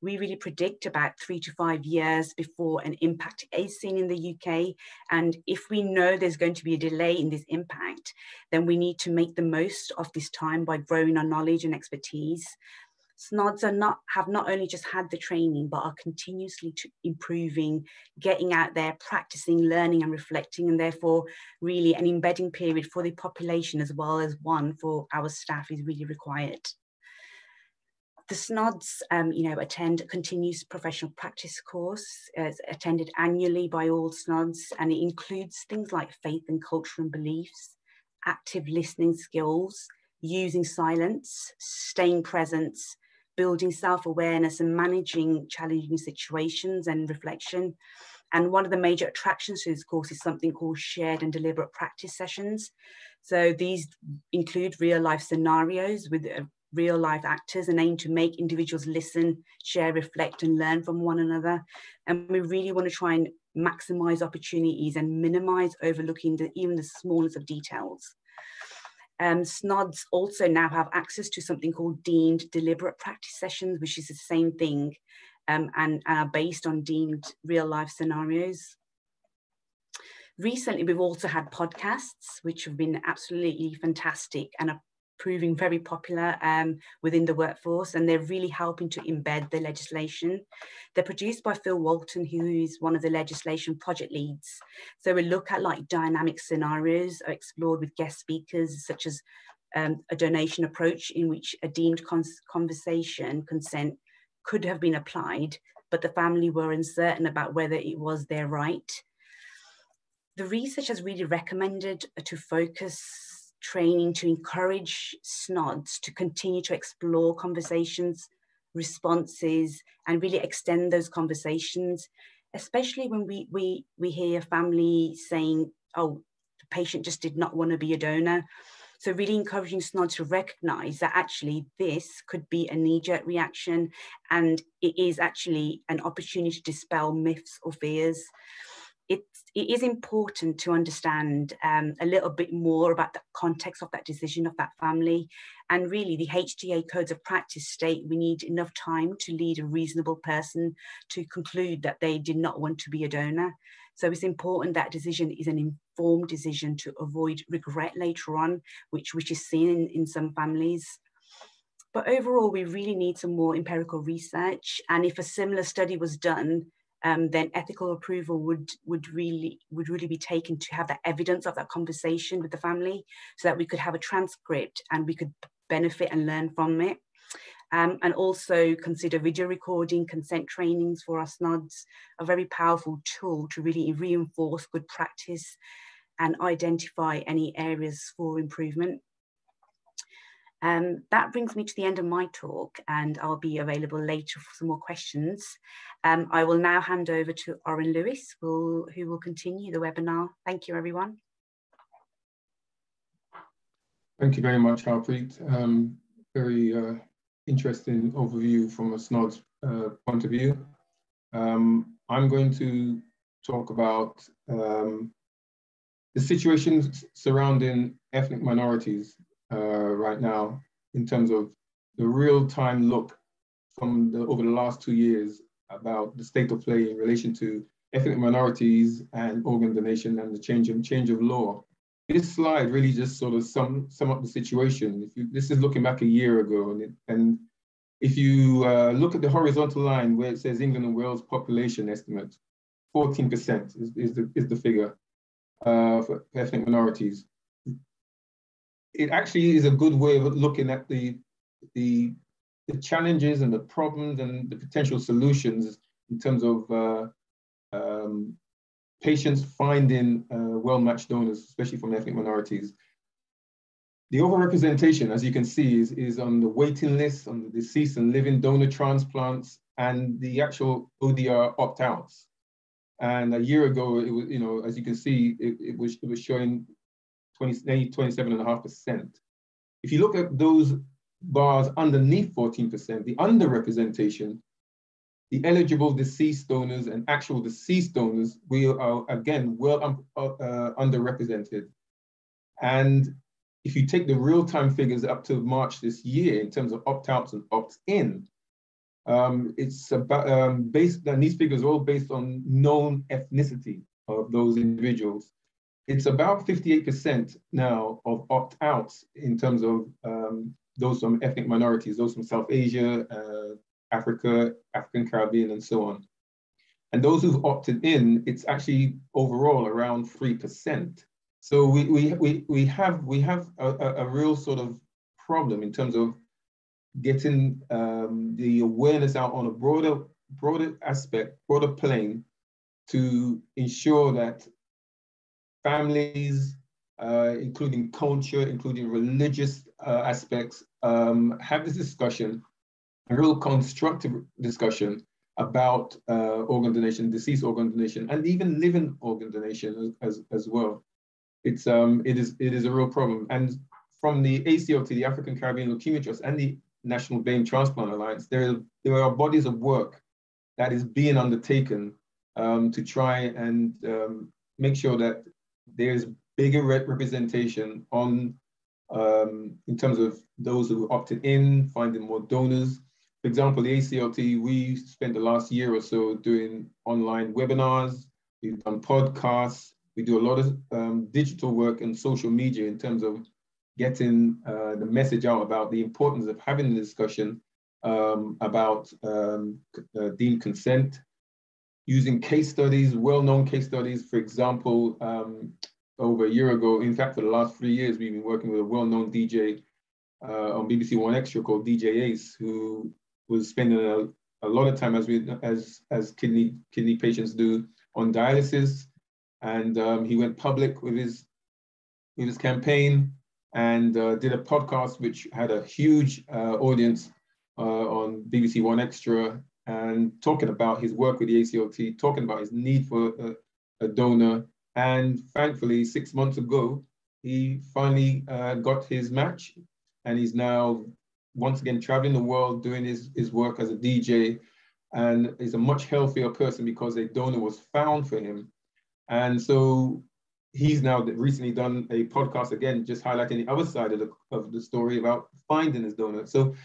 We really predict about three to five years before an impact is seen in the UK. And if we know there's going to be a delay in this impact, then we need to make the most of this time by growing our knowledge and expertise SNODs are not have not only just had the training, but are continuously improving, getting out there, practicing, learning and reflecting, and therefore really an embedding period for the population as well as one for our staff is really required. The SNODs, um, you know, attend a continuous professional practice course, uh, attended annually by all SNODs, and it includes things like faith and culture and beliefs, active listening skills, using silence, staying present, building self-awareness and managing challenging situations and reflection. And one of the major attractions to this course is something called shared and deliberate practice sessions. So these include real life scenarios with uh, real life actors and aim to make individuals listen, share, reflect and learn from one another. And we really want to try and maximize opportunities and minimize overlooking the, even the smallest of details. Um, SNODs also now have access to something called deemed deliberate practice sessions, which is the same thing um, and, are based on deemed real life scenarios. Recently, we've also had podcasts, which have been absolutely fantastic and are proving very popular um, within the workforce and they're really helping to embed the legislation. They're produced by Phil Walton, who is one of the legislation project leads. So we look at like dynamic scenarios are explored with guest speakers such as um, a donation approach in which a deemed conversation consent could have been applied, but the family were uncertain about whether it was their right. The research has really recommended to focus training to encourage SNODs to continue to explore conversations, responses, and really extend those conversations, especially when we, we, we hear family saying, oh, the patient just did not want to be a donor. So really encouraging SNOD to recognize that actually this could be a knee-jerk reaction and it is actually an opportunity to dispel myths or fears it, it is important to understand um, a little bit more about the context of that decision of that family. And really, the HTA codes of practice state we need enough time to lead a reasonable person to conclude that they did not want to be a donor. So it's important that decision is an informed decision to avoid regret later on, which, which is seen in, in some families. But overall, we really need some more empirical research. And if a similar study was done um, then ethical approval would would really would really be taken to have that evidence of that conversation with the family so that we could have a transcript and we could benefit and learn from it. Um, and also consider video recording consent trainings for our SNODs a very powerful tool to really reinforce good practice and identify any areas for improvement um, that brings me to the end of my talk and I'll be available later for some more questions. Um, I will now hand over to Orin Lewis who, who will continue the webinar. Thank you, everyone. Thank you very much, Harpreet. Um, very uh, interesting overview from a SNOD's uh, point of view. Um, I'm going to talk about um, the situation surrounding ethnic minorities right now in terms of the real-time look from the, over the last two years about the state of play in relation to ethnic minorities and organ donation and the change in change of law. This slide really just sort of sum, sum up the situation. If you, this is looking back a year ago, and, it, and if you uh, look at the horizontal line where it says England and Wales population estimate, 14% is, is, the, is the figure uh, for ethnic minorities it actually is a good way of looking at the, the, the challenges and the problems and the potential solutions in terms of uh, um, patients finding uh, well-matched donors, especially from ethnic minorities. The overrepresentation, as you can see, is, is on the waiting list, on the deceased and living donor transplants, and the actual ODR opt-outs. And a year ago, it was, you know, as you can see, it, it was, it was showing 20, 27.5%. If you look at those bars underneath 14%, the underrepresentation, the eligible deceased donors and actual deceased donors, we are again well um, uh, underrepresented. And if you take the real-time figures up to March this year in terms of opt-outs and opt-in, um, it's about um, based, and these figures are all based on known ethnicity of those individuals it's about 58% now of opt-outs in terms of um, those from ethnic minorities, those from South Asia, uh, Africa, African Caribbean, and so on. And those who've opted in, it's actually overall around 3%. So we, we, we, we have, we have a, a, real sort of problem in terms of getting um, the awareness out on a broader, broader aspect, broader plane to ensure that families, uh, including culture, including religious uh, aspects, um, have this discussion, a real constructive discussion about uh, organ donation, deceased organ donation, and even living organ donation as, as well. It's, um, it, is, it is a real problem. And from the ACLT, the African Caribbean Leukemia Trust, and the National BAME Transplant Alliance, there, there are bodies of work that is being undertaken um, to try and um, make sure that there's bigger representation on um, in terms of those who opted in, finding more donors. For example, the ACLT, we spent the last year or so doing online webinars, we've done podcasts, we do a lot of um, digital work and social media in terms of getting uh, the message out about the importance of having a discussion um, about um, uh, deemed consent using case studies, well-known case studies. For example, um, over a year ago, in fact, for the last three years, we've been working with a well-known DJ uh, on BBC 1Xtra called DJ Ace, who was spending a, a lot of time as we as as kidney kidney patients do on dialysis, and um, he went public with his with his campaign and uh, did a podcast which had a huge uh, audience uh, on BBC 1Xtra and talking about his work with the ACLT, talking about his need for a, a donor. And thankfully, six months ago, he finally uh, got his match and he's now once again traveling the world doing his, his work as a DJ and is a much healthier person because a donor was found for him. And so he's now recently done a podcast again, just highlighting the other side of the, of the story about finding his donor. So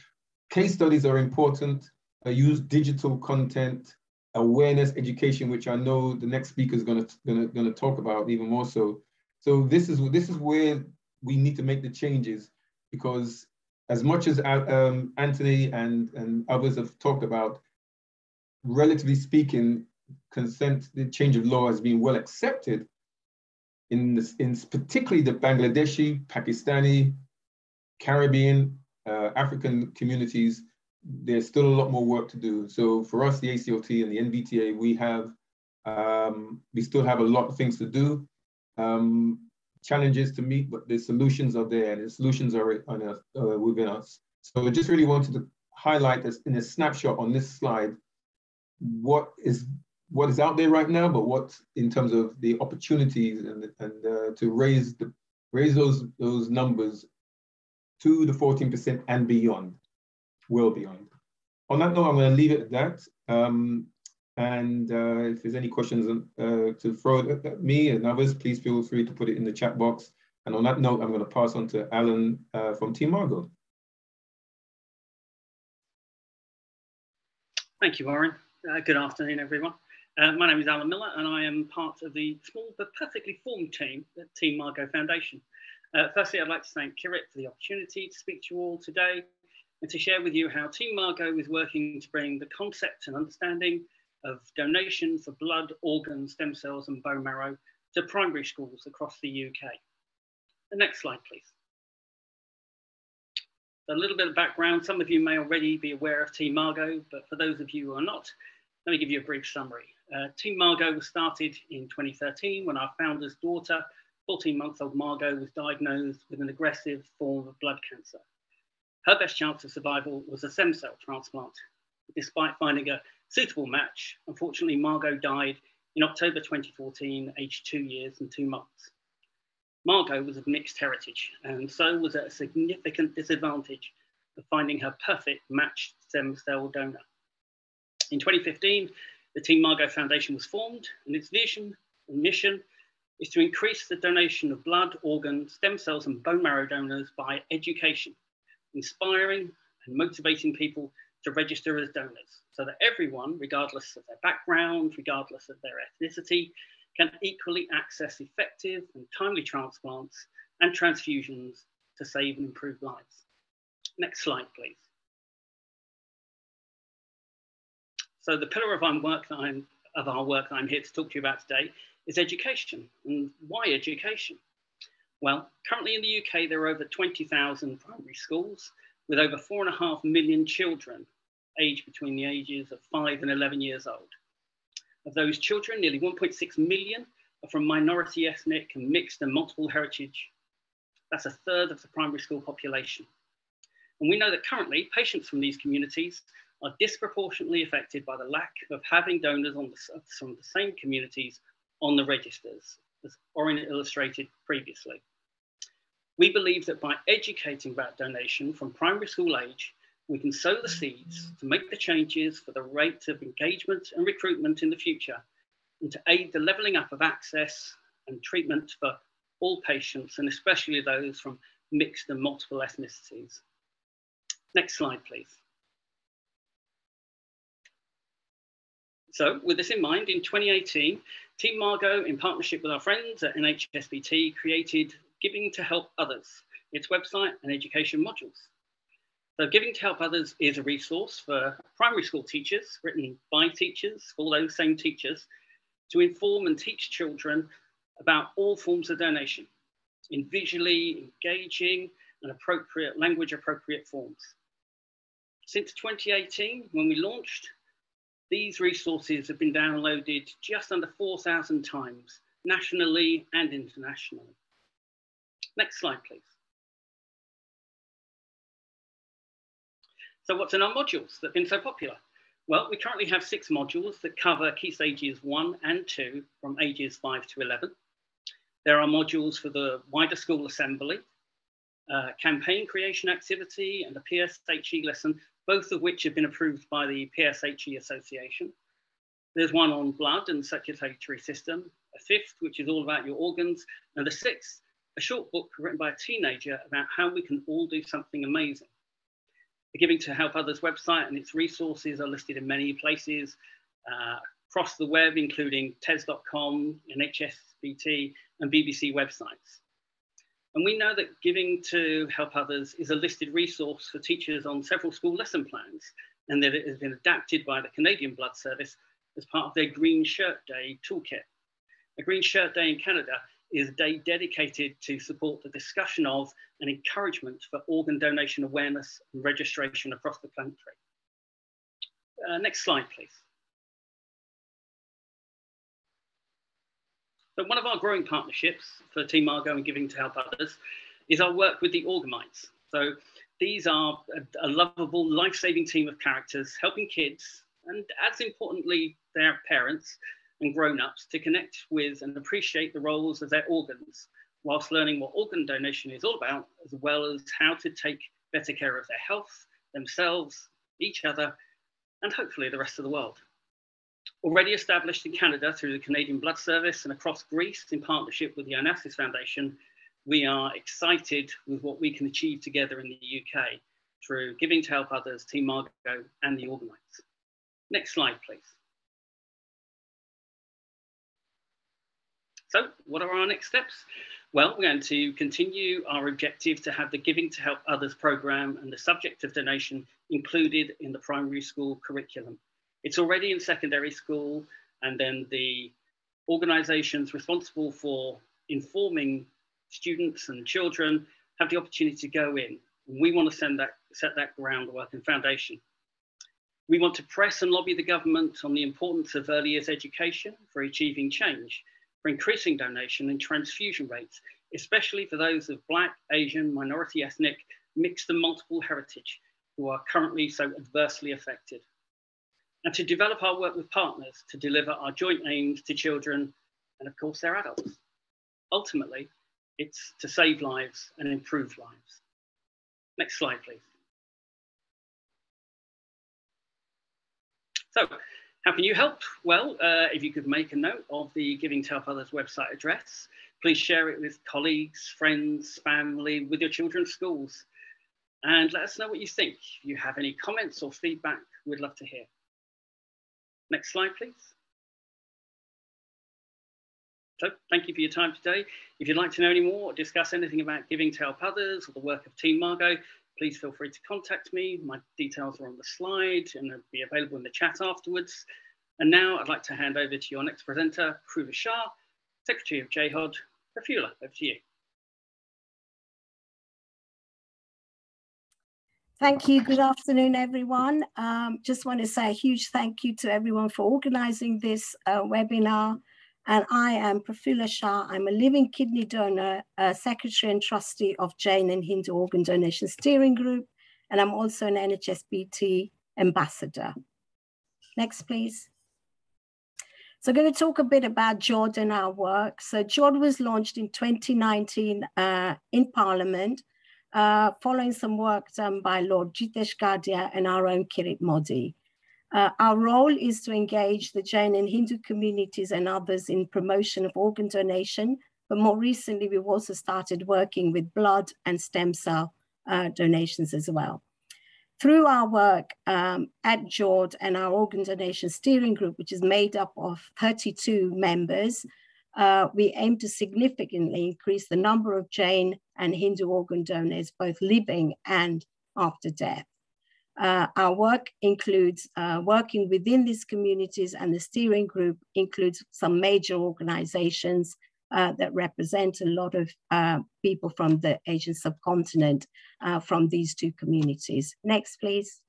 case studies are important use digital content, awareness, education, which I know the next speaker is going to going to talk about even more so. So this is this is where we need to make the changes because as much as uh, um, Anthony and and others have talked about, relatively speaking, consent, the change of law has been well accepted in, this, in particularly the Bangladeshi, Pakistani, Caribbean, uh, African communities, there's still a lot more work to do. So for us, the ACLT and the NBTA, we have, um, we still have a lot of things to do, um, challenges to meet, but the solutions are there and the solutions are on uh, within us. So I just really wanted to highlight this in a snapshot on this slide, what is what is out there right now, but what in terms of the opportunities and, and uh, to raise the raise those those numbers to the 14% and beyond, well beyond. On that note, I'm going to leave it at that. Um, and uh, if there's any questions uh, to throw at me and others, please feel free to put it in the chat box. And on that note, I'm going to pass on to Alan uh, from Team Margot. Thank you, Orin. Uh, good afternoon, everyone. Uh, my name is Alan Miller, and I am part of the small but perfectly formed team at Team Margot Foundation. Uh, firstly, I'd like to thank Kirit for the opportunity to speak to you all today and to share with you how Team Margot is working to bring the concept and understanding of donation for blood, organs, stem cells, and bone marrow to primary schools across the UK. The next slide, please. A little bit of background. Some of you may already be aware of Team Margot, but for those of you who are not, let me give you a brief summary. Uh, Team Margot was started in 2013 when our founder's daughter 14 month old Margot was diagnosed with an aggressive form of blood cancer. Her best chance of survival was a stem cell transplant. Despite finding a suitable match, unfortunately, Margot died in October 2014, aged two years and two months. Margot was of mixed heritage and so was at a significant disadvantage of finding her perfect matched stem cell donor. In 2015, the Team Margot Foundation was formed and its vision and mission is to increase the donation of blood, organs, stem cells, and bone marrow donors by education, inspiring and motivating people to register as donors so that everyone, regardless of their background, regardless of their ethnicity, can equally access effective and timely transplants and transfusions to save and improve lives. Next slide, please. So the pillar of of our work that I'm here to talk to you about today is education. And why education? Well, currently in the UK, there are over 20,000 primary schools with over four and a half million children aged between the ages of five and 11 years old. Of those children, nearly 1.6 million are from minority ethnic and mixed and multiple heritage. That's a third of the primary school population. And we know that currently patients from these communities are disproportionately affected by the lack of having donors on the, some of the same communities on the registers, as Orin illustrated previously. We believe that by educating about donation from primary school age, we can sow the seeds to make the changes for the rate of engagement and recruitment in the future and to aid the levelling up of access and treatment for all patients and especially those from mixed and multiple ethnicities. Next slide, please. So with this in mind, in 2018, Team Margot, in partnership with our friends at NHSBT, created Giving to Help Others, its website and education modules. So Giving to Help Others is a resource for primary school teachers, written by teachers, for those same teachers, to inform and teach children about all forms of donation in visually engaging and appropriate, language appropriate forms. Since 2018, when we launched, these resources have been downloaded just under 4,000 times, nationally and internationally. Next slide, please. So what's in our modules that have been so popular? Well, we currently have six modules that cover key stages one and two from ages five to 11. There are modules for the wider school assembly, uh, campaign creation activity, and a PSHE lesson both of which have been approved by the PSHE Association. There's one on blood and circulatory system, a fifth, which is all about your organs, and the sixth, a short book written by a teenager about how we can all do something amazing. The Giving to Help Others website and its resources are listed in many places uh, across the web, including TES.com, NHSBT, and BBC websites. And we know that Giving to Help Others is a listed resource for teachers on several school lesson plans, and that it has been adapted by the Canadian Blood Service as part of their Green Shirt Day toolkit. A Green Shirt Day in Canada is a day dedicated to support the discussion of and encouragement for organ donation awareness and registration across the country. Uh, next slide, please. So one of our growing partnerships for Team Margot and Giving to Help Others is our work with the Orgomites. So these are a, a lovable, life-saving team of characters helping kids and as importantly, their parents and grown-ups to connect with and appreciate the roles of their organs whilst learning what organ donation is all about, as well as how to take better care of their health, themselves, each other, and hopefully the rest of the world. Already established in Canada through the Canadian Blood Service and across Greece in partnership with the Onassis Foundation, we are excited with what we can achieve together in the UK through Giving to Help Others, Team Margot, and the Orgomites. Next slide, please. So what are our next steps? Well, we're going to continue our objective to have the Giving to Help Others program and the subject of donation included in the primary school curriculum. It's already in secondary school and then the organizations responsible for informing students and children have the opportunity to go in. We want to send that, set that groundwork and foundation. We want to press and lobby the government on the importance of early years education for achieving change for increasing donation and transfusion rates, especially for those of Black, Asian, minority ethnic, mixed and multiple heritage who are currently so adversely affected. And to develop our work with partners to deliver our joint aims to children and of course their adults. Ultimately, it's to save lives and improve lives. Next slide, please. So how can you help? Well, uh, if you could make a note of the Giving to Help Others website address, please share it with colleagues, friends, family, with your children's schools. And let us know what you think. If you have any comments or feedback, we'd love to hear. Next slide, please. So thank you for your time today. If you'd like to know any more or discuss anything about Giving to Help Others or the work of Team Margot, please feel free to contact me. My details are on the slide and they'll be available in the chat afterwards. And now I'd like to hand over to your next presenter, Prabhu Shah, Secretary of JHOD. Prafula, over to you. Thank you. Good afternoon, everyone. Um, just want to say a huge thank you to everyone for organizing this uh, webinar. And I am Prafula Shah. I'm a living kidney donor, secretary and trustee of Jain and Hindu Organ Donation Steering Group. And I'm also an NHSBT ambassador. Next, please. So I'm going to talk a bit about JOD and our work. So JOD was launched in 2019 uh, in Parliament, uh, following some work done by Lord Jitesh Gadhia and our own Kirit Modi. Uh, our role is to engage the Jain and Hindu communities and others in promotion of organ donation, but more recently we've also started working with blood and stem cell uh, donations as well. Through our work um, at JOD and our organ donation steering group, which is made up of 32 members, uh, we aim to significantly increase the number of Jain and Hindu organ donors, both living and after death. Uh, our work includes uh, working within these communities and the steering group includes some major organizations uh, that represent a lot of uh, people from the Asian subcontinent uh, from these two communities. Next, please.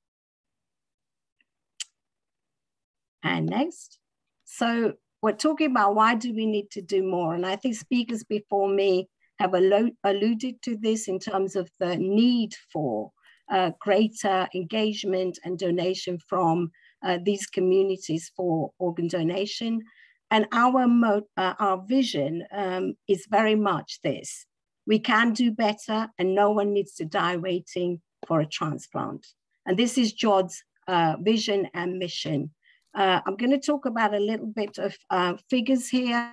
And next. So we're talking about why do we need to do more? And I think speakers before me have alluded to this in terms of the need for greater engagement and donation from uh, these communities for organ donation. And our, uh, our vision um, is very much this. We can do better and no one needs to die waiting for a transplant. And this is JOD's uh, vision and mission. Uh, I'm gonna talk about a little bit of uh, figures here.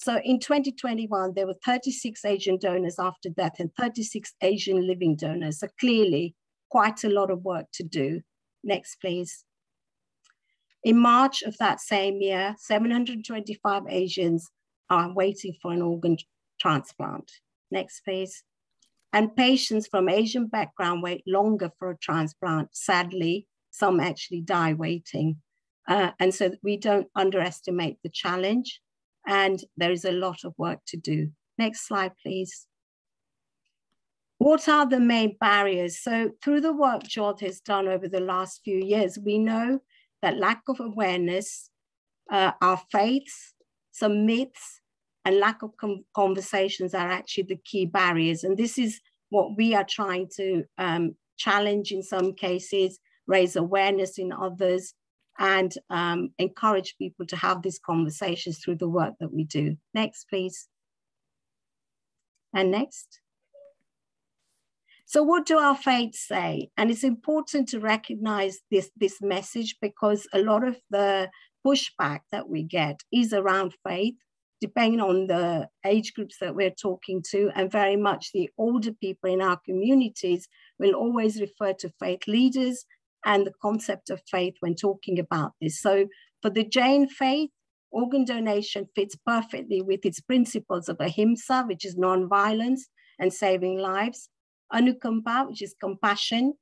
So in 2021, there were 36 Asian donors after death and 36 Asian living donors. So clearly quite a lot of work to do. Next, please. In March of that same year, 725 Asians are waiting for an organ transplant. Next, please. And patients from Asian background wait longer for a transplant. Sadly, some actually die waiting. Uh, and so we don't underestimate the challenge and there is a lot of work to do. Next slide, please. What are the main barriers? So through the work Jod has done over the last few years, we know that lack of awareness, uh, our faiths, some myths, and lack of conversations are actually the key barriers. And this is what we are trying to um, challenge in some cases, raise awareness in others, and um, encourage people to have these conversations through the work that we do. Next, please. And next. So what do our faiths say? And it's important to recognize this, this message because a lot of the pushback that we get is around faith, depending on the age groups that we're talking to, and very much the older people in our communities will always refer to faith leaders and the concept of faith when talking about this. So for the Jain faith, organ donation fits perfectly with its principles of ahimsa, which is non-violence and saving lives, anukampa, which is compassion,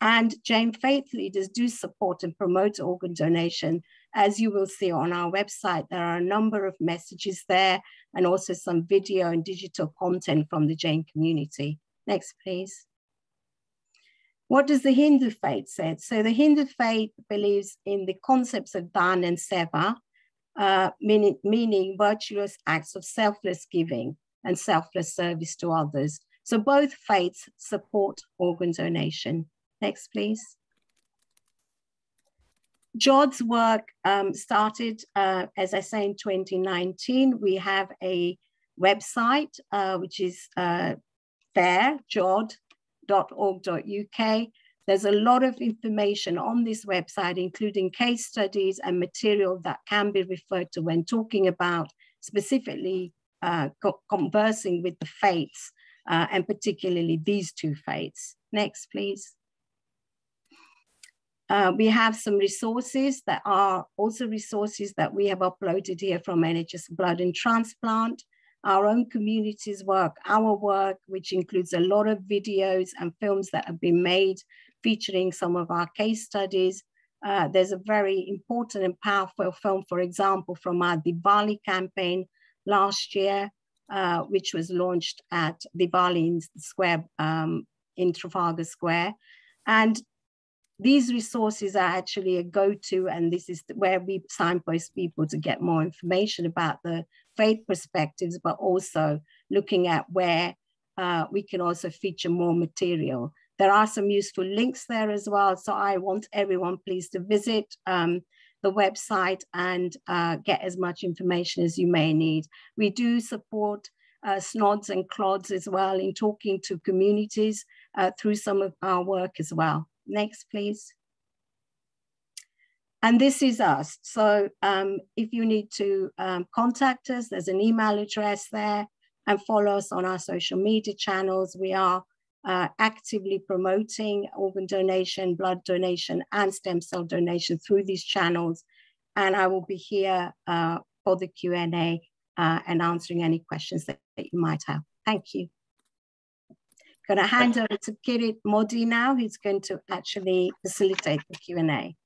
and Jain faith leaders do support and promote organ donation. As you will see on our website, there are a number of messages there and also some video and digital content from the Jain community. Next, please. What does the Hindu faith say? So the Hindu faith believes in the concepts of dhan and seva, uh, meaning, meaning virtuous acts of selfless giving and selfless service to others. So both faiths support organ donation. Next, please. Jod's work um, started, uh, as I say, in 2019. We have a website, uh, which is uh, there, Jod, www.ecc.org.uk. There's a lot of information on this website, including case studies and material that can be referred to when talking about specifically uh, co conversing with the faiths, uh, and particularly these two faiths. Next, please. Uh, we have some resources that are also resources that we have uploaded here from NHS Blood and Transplant our own community's work, our work, which includes a lot of videos and films that have been made featuring some of our case studies. Uh, there's a very important and powerful film, for example, from our Diwali campaign last year, uh, which was launched at Diwali in Square um, in Trafalgar Square. And these resources are actually a go-to, and this is where we signpost people to get more information about the faith perspectives, but also looking at where uh, we can also feature more material. There are some useful links there as well. So I want everyone please to visit um, the website and uh, get as much information as you may need. We do support uh, SNODs and CLODs as well in talking to communities uh, through some of our work as well. Next, please. And this is us. So um, if you need to um, contact us, there's an email address there and follow us on our social media channels. We are uh, actively promoting organ donation, blood donation, and stem cell donation through these channels. And I will be here uh, for the Q&A uh, and answering any questions that, that you might have. Thank you going to hand over to Kirit Modi now, who's going to actually facilitate the Q&A.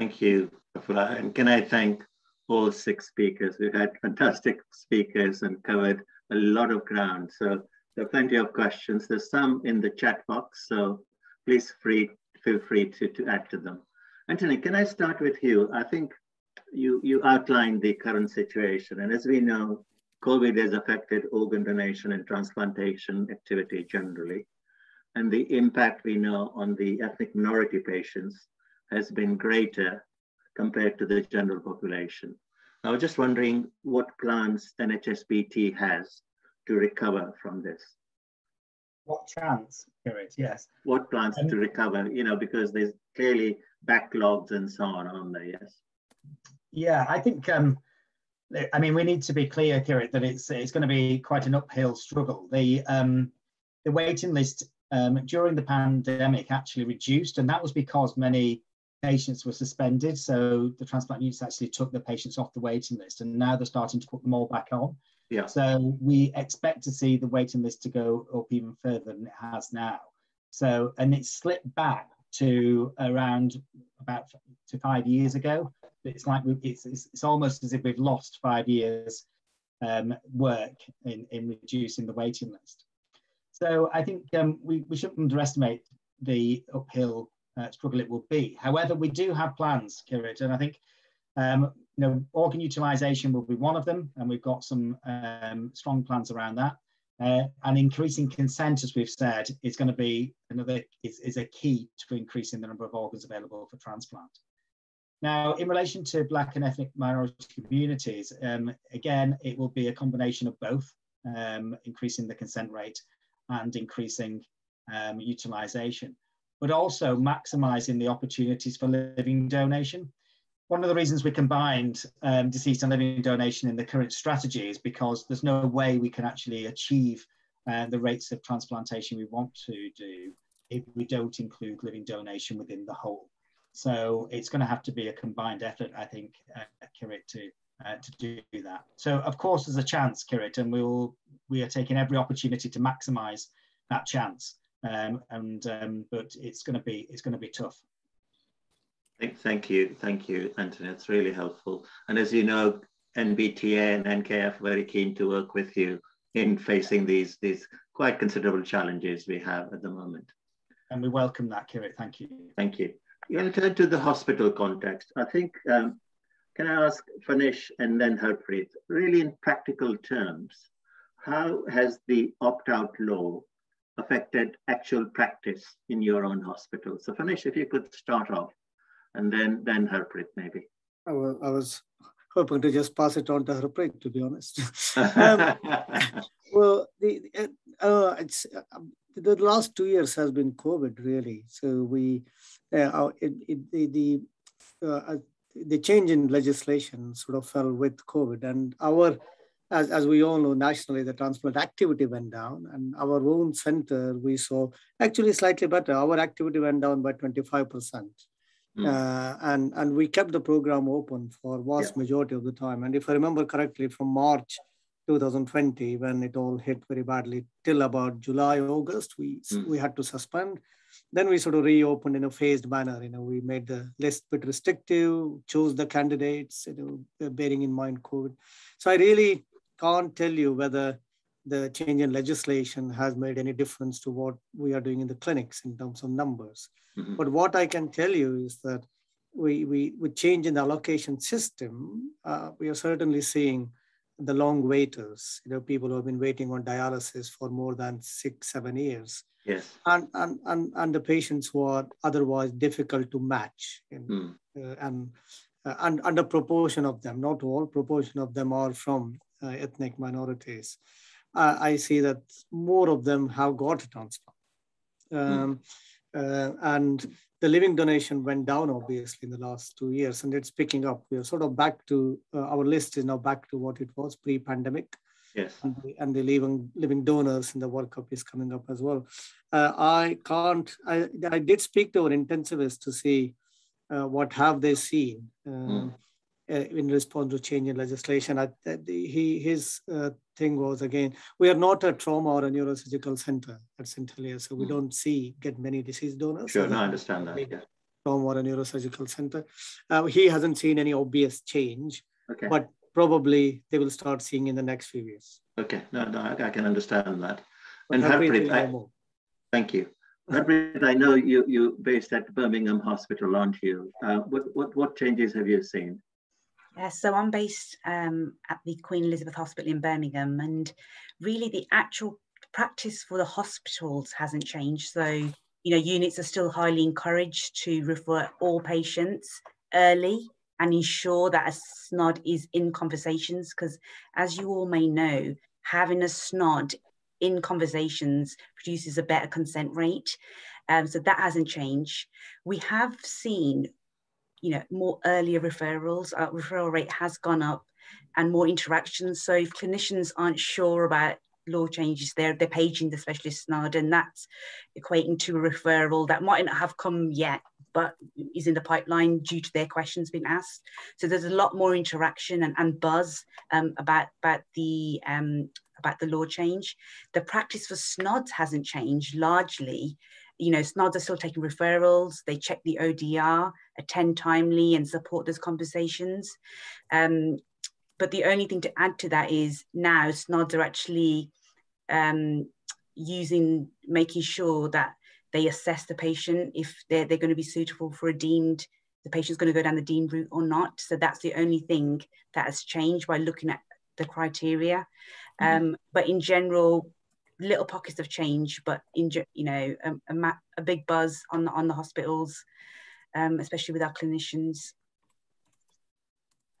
Thank you, Afula. And can I thank all six speakers? We've had fantastic speakers and covered a lot of ground. So there are plenty of questions. There's some in the chat box, so please free, feel free to, to add to them. Anthony, can I start with you? I think you, you outlined the current situation. And as we know, COVID has affected organ donation and transplantation activity generally. And the impact we know on the ethnic minority patients has been greater compared to the general population. I was just wondering what plans NHSBT has to recover from this. What chance, Kirit, yes. What plans um, to recover, you know, because there's clearly backlogs and so on on there, yes? Yeah, I think um, I mean, we need to be clear, Kirit, that it's it's going to be quite an uphill struggle. The um, the waiting list um, during the pandemic actually reduced, and that was because many patients were suspended. So the transplant units actually took the patients off the waiting list, and now they're starting to put them all back on. Yeah. So we expect to see the waiting list to go up even further than it has now. So and it slipped back to around about to five years ago it's like it's, it's, it's almost as if we've lost five years um, work in, in reducing the waiting list. So I think um, we, we shouldn't underestimate the uphill uh, struggle it will be. However, we do have plans, Kirit, and I think um, you know organ utilisation will be one of them, and we've got some um, strong plans around that. Uh, and increasing consent, as we've said, is going to be another is, is a key to increasing the number of organs available for transplant. Now, in relation to Black and ethnic minority communities, um, again, it will be a combination of both, um, increasing the consent rate and increasing um, utilization, but also maximizing the opportunities for living donation. One of the reasons we combined um, deceased and living donation in the current strategy is because there's no way we can actually achieve uh, the rates of transplantation we want to do if we don't include living donation within the whole. So it's going to have to be a combined effort, I think, uh, Kirit, to uh, to do that. So of course there's a chance, Kirit, and we will we are taking every opportunity to maximise that chance. Um, and um, but it's going to be it's going to be tough. Thank you, thank you, Anthony. It's really helpful. And as you know, NBTA and NKF are very keen to work with you in facing these these quite considerable challenges we have at the moment. And we welcome that, Kirit. Thank you. Thank you. You want to turn to the hospital context. I think, um, can I ask Phanish and then Harpreet, really in practical terms, how has the opt-out law affected actual practice in your own hospital? So Phanish, if you could start off and then, then Harpreet maybe. I was, I was hoping to just pass it on to Harpreet, to be honest. um, well, the, uh, it's, uh, the last two years has been COVID really. So we, uh, it, it, the, the, uh, the change in legislation sort of fell with COVID and our, as, as we all know, nationally, the transplant activity went down and our own center, we saw actually slightly better. Our activity went down by 25%. Mm. Uh, and, and we kept the program open for vast yeah. majority of the time. And if I remember correctly, from March 2020 when it all hit very badly till about July, August, we, mm. we had to suspend. Then we sort of reopened in a phased manner. You know, we made the list bit restrictive, chose the candidates, you know, bearing in mind COVID. So I really can't tell you whether the change in legislation has made any difference to what we are doing in the clinics in terms of numbers. Mm-hmm. But what I can tell you is that we, we with change in the allocation system, uh, we are certainly seeing the long waiters, you know, people who have been waiting on dialysis for more than six, seven years. Yes. And, and, and, and the patients who are otherwise difficult to match. And, mm. uh, and, uh, and, and a proportion of them, not all, proportion of them are from ethnic minorities. I see that more of them have got a transplant. Hmm. Um, mm. and the living donation went down obviously in the last two years and it's picking up. We are sort of back to, uh, our list is now back to what it was pre-pandemic. Yes. And the, and the, living living donors in the World Cup is coming up as well. Uh, I can't, I, I did speak to our intensivists to see uh, what have they seen. Mm uh, in response to change in legislation. I, he, his uh, thing was again, we are not a trauma or a neurosurgical center at St. Heliers, so we mm. don't see get many deceased donors. Sure, no, I understand that. Yeah. Trauma or a neurosurgical center. Uh, he hasn't seen any obvious change, okay. but probably they will start seeing in the next few years. Okay, no, no, I, I can understand that. But and Harpreet, I, thank you. Harpreet, I know you you based at Birmingham Hospital, aren't you? Uh, what what what changes have you seen? Yeah, so I'm based um, at the Queen Elizabeth Hospital in Birmingham, and really the actual practice for the hospitals hasn't changed. So, you know, units are still highly encouraged to refer all patients early and ensure that a SNOD is in conversations, because as you all may know, having a SNOD in conversations produces a better consent rate. Um, so that hasn't changed. We have seen you know, more earlier referrals. Our referral rate has gone up and more interactions. So if clinicians aren't sure about law changes, they're, they're paging the specialist SNOD and that's equating to a referral that might not have come yet, but is in the pipeline due to their questions being asked. So there's a lot more interaction and, and buzz um, about, about the um, about the law change. The practice for SNODs hasn't changed largely you know, SNODs are still taking referrals, they check the ODR, attend timely and support those conversations. Um, but the only thing to add to that is now SNODs are actually um, using, making sure that they assess the patient if they're, they're going to be suitable for a deemed, the patient's going to go down the deemed route or not. So that's the only thing that has changed by looking at the criteria. Mm-hmm. Um, but in general, little pockets of change, but in you know a, a, a big buzz on the, on the hospitals, um, especially with our clinicians.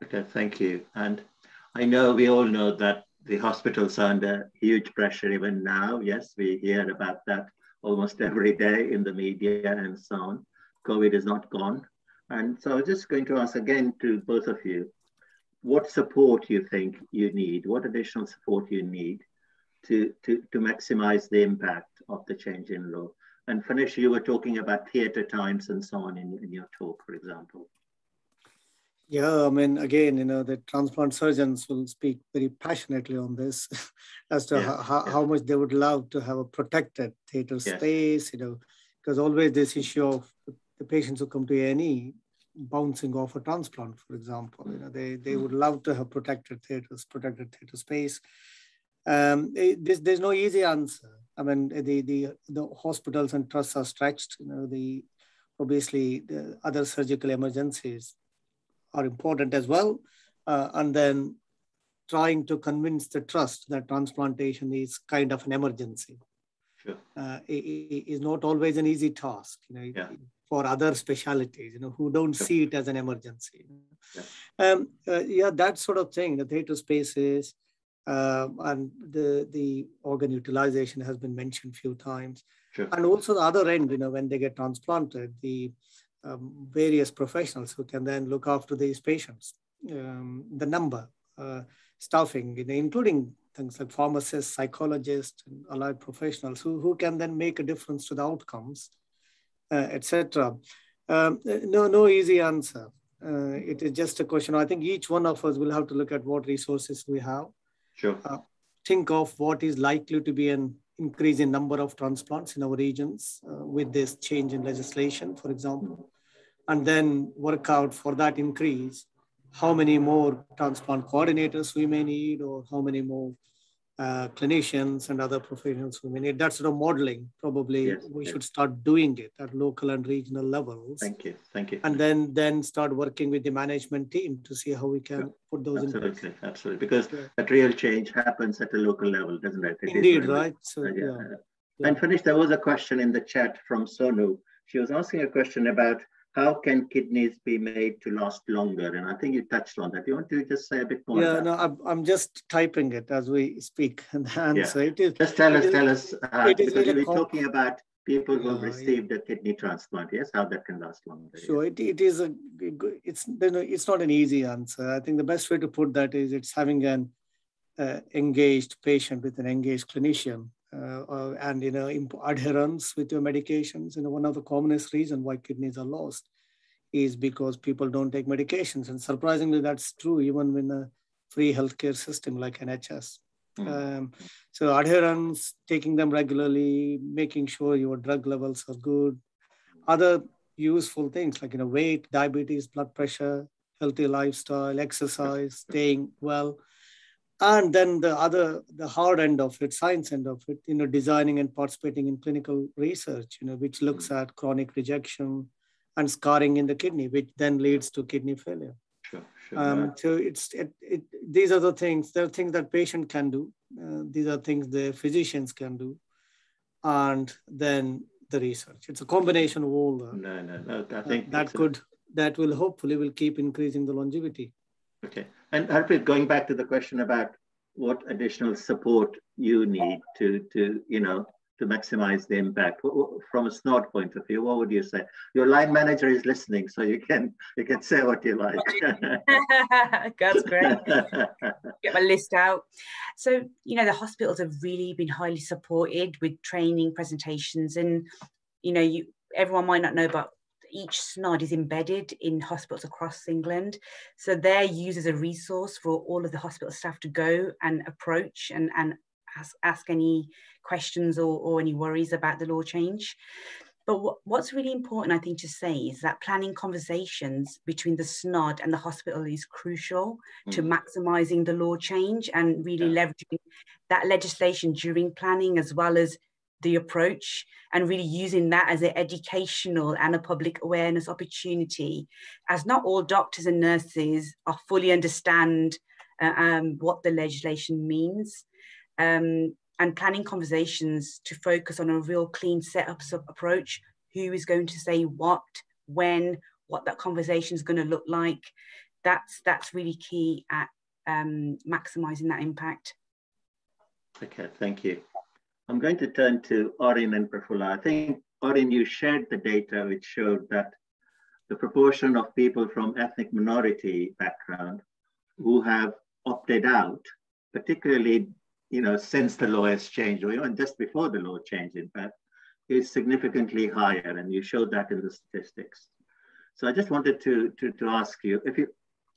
Okay, thank you. And I know we all know that the hospitals are under huge pressure even now. Yes, we hear about that almost every day in the media and so on. COVID is not gone. And so I'm just going to ask again to both of you, what support you think you need, what additional support you need to, to, to maximize the impact of the change in law. And Phanish, you were talking about theatre times and so on in, in your talk, for example. Yeah, I mean, again, you know, the transplant surgeons will speak very passionately on this as to yeah, how, yeah. how much they would love to have a protected theater space, you know, because always this issue of the patients who come to A&E bouncing off a transplant, for example, you know, they, they mm. would love to have protected theaters, protected theater space. Um, it, there's, there's no easy answer. I mean, the, the, the hospitals and trusts are stretched. You know, the obviously the other surgical emergencies are important as well. Uh, and then trying to convince the trust that transplantation is kind of an emergency. Sure. Uh, is not always an easy task. You know, yeah. for other specialities, you know, who don't sure. see it as an emergency. Yeah. Um, uh, yeah, that sort of thing. The theater spaces, um, and the, the organ utilization has been mentioned a few times. Sure. And also the other end, you know, when they get transplanted, the um, various professionals who can then look after these patients, um, the number, uh, staffing, you know, including things like pharmacists, psychologists, and allied professionals who, who can then make a difference to the outcomes, uh, etc. Um, no, no easy answer. Uh, it is just a question. I think each one of us will have to look at what resources we have Sure. Uh, think of what is likely to be an increase in number of transplants in our regions uh, with this change in legislation, for example, and then work out for that increase how many more transplant coordinators we may need or how many more uh, clinicians and other professionals we need. That sort of modeling, probably yes, we yes. should start doing it at local and regional levels. Thank you, thank you. And then then start working with the management team to see how we can sure. put those absolutely, in. Absolutely, absolutely. Because yeah. that real change happens at a local level, doesn't it? it Indeed, right? So, yeah. yeah. And Phanish, there was a question in the chat from Sonu. She was asking a question about how can kidneys be made to last longer? And I think you touched on that. You want to just say a bit more? Yeah, no, I'm, I'm just typing it as we speak. And yeah. it is. Just tell us, tell us, uh, because really we're talking about people who have received a kidney transplant. Yes, how that can last longer. So it, it is a, it's, it's not an easy answer. I think the best way to put that is it's having an uh, engaged patient with an engaged clinician uh, uh, and you know adherence with your medications. You know, one of the commonest reasons why kidneys are lost is because people don't take medications, and surprisingly, that's true even in a free healthcare system like NHS. Mm. Um, so adherence, taking them regularly, making sure your drug levels are good. Other useful things like you know weight, diabetes, blood pressure, healthy lifestyle, exercise, staying well and then the other the hard end of it science end of it you know designing and participating in clinical research you know which looks mm-hmm. at chronic rejection and scarring in the kidney which then leads to kidney failure sure, sure. Um, so it's it, it, these are the things there are things that patient can do uh, these are things the physicians can do and then the research it's a combination of all the, no no no i think uh, that could a... that will hopefully will keep increasing the longevity Okay. And Harpreet, going back to the question about what additional support you need to, to you know, to maximize the impact from a SNOD point of view, what would you say? Your line manager is listening, so you can you can say what you like. That's great. Get my list out. So you know the hospitals have really been highly supported with training, presentations, and you know you everyone might not know, but each SNOD is embedded in hospitals across England. So they're used as a resource for all of the hospital staff to go and approach and, and ask, ask any questions or, or any worries about the law change. but what's really important, I think, to say is that planning conversations between the SNOD and the hospital is crucial mm. to maximising the law change and really yeah. leveraging that legislation during planning as well as the approach and really using that as an educational and a public awareness opportunity as not all doctors and nurses are fully understand uh, um, what the legislation means um, and planning conversations to focus on a real clean setups approach. Who is going to say what when what that conversation is going to look like. That's that's really key at um, maximizing that impact. Okay thank you i'm going to turn to orin and prafula i think orin you shared the data which showed that the proportion of people from ethnic minority background who have opted out particularly you know, since the law has changed, or even just before the law changed, in fact, is significantly higher, and you showed that in the statistics. So I just wanted to, to, to ask you, if you,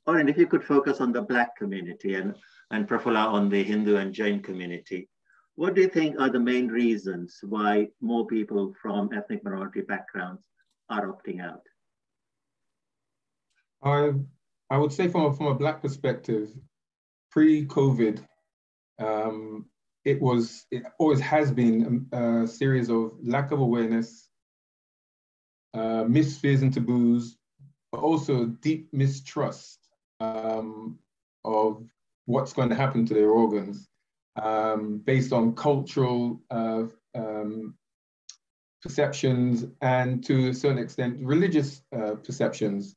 Orin, if you could focus on the Black community and, and Prafula on the Hindu and Jain community, what do you think are the main reasons why more people from ethnic minority backgrounds are opting out? I, I would say from a, from a Black perspective, pre-COVID, um, it was, it always has been a, a series of lack of awareness, uh, and taboos, but also deep mistrust um, of what's going to happen to their organs um, based on cultural uh, um, perceptions and to a certain extent religious uh, perceptions.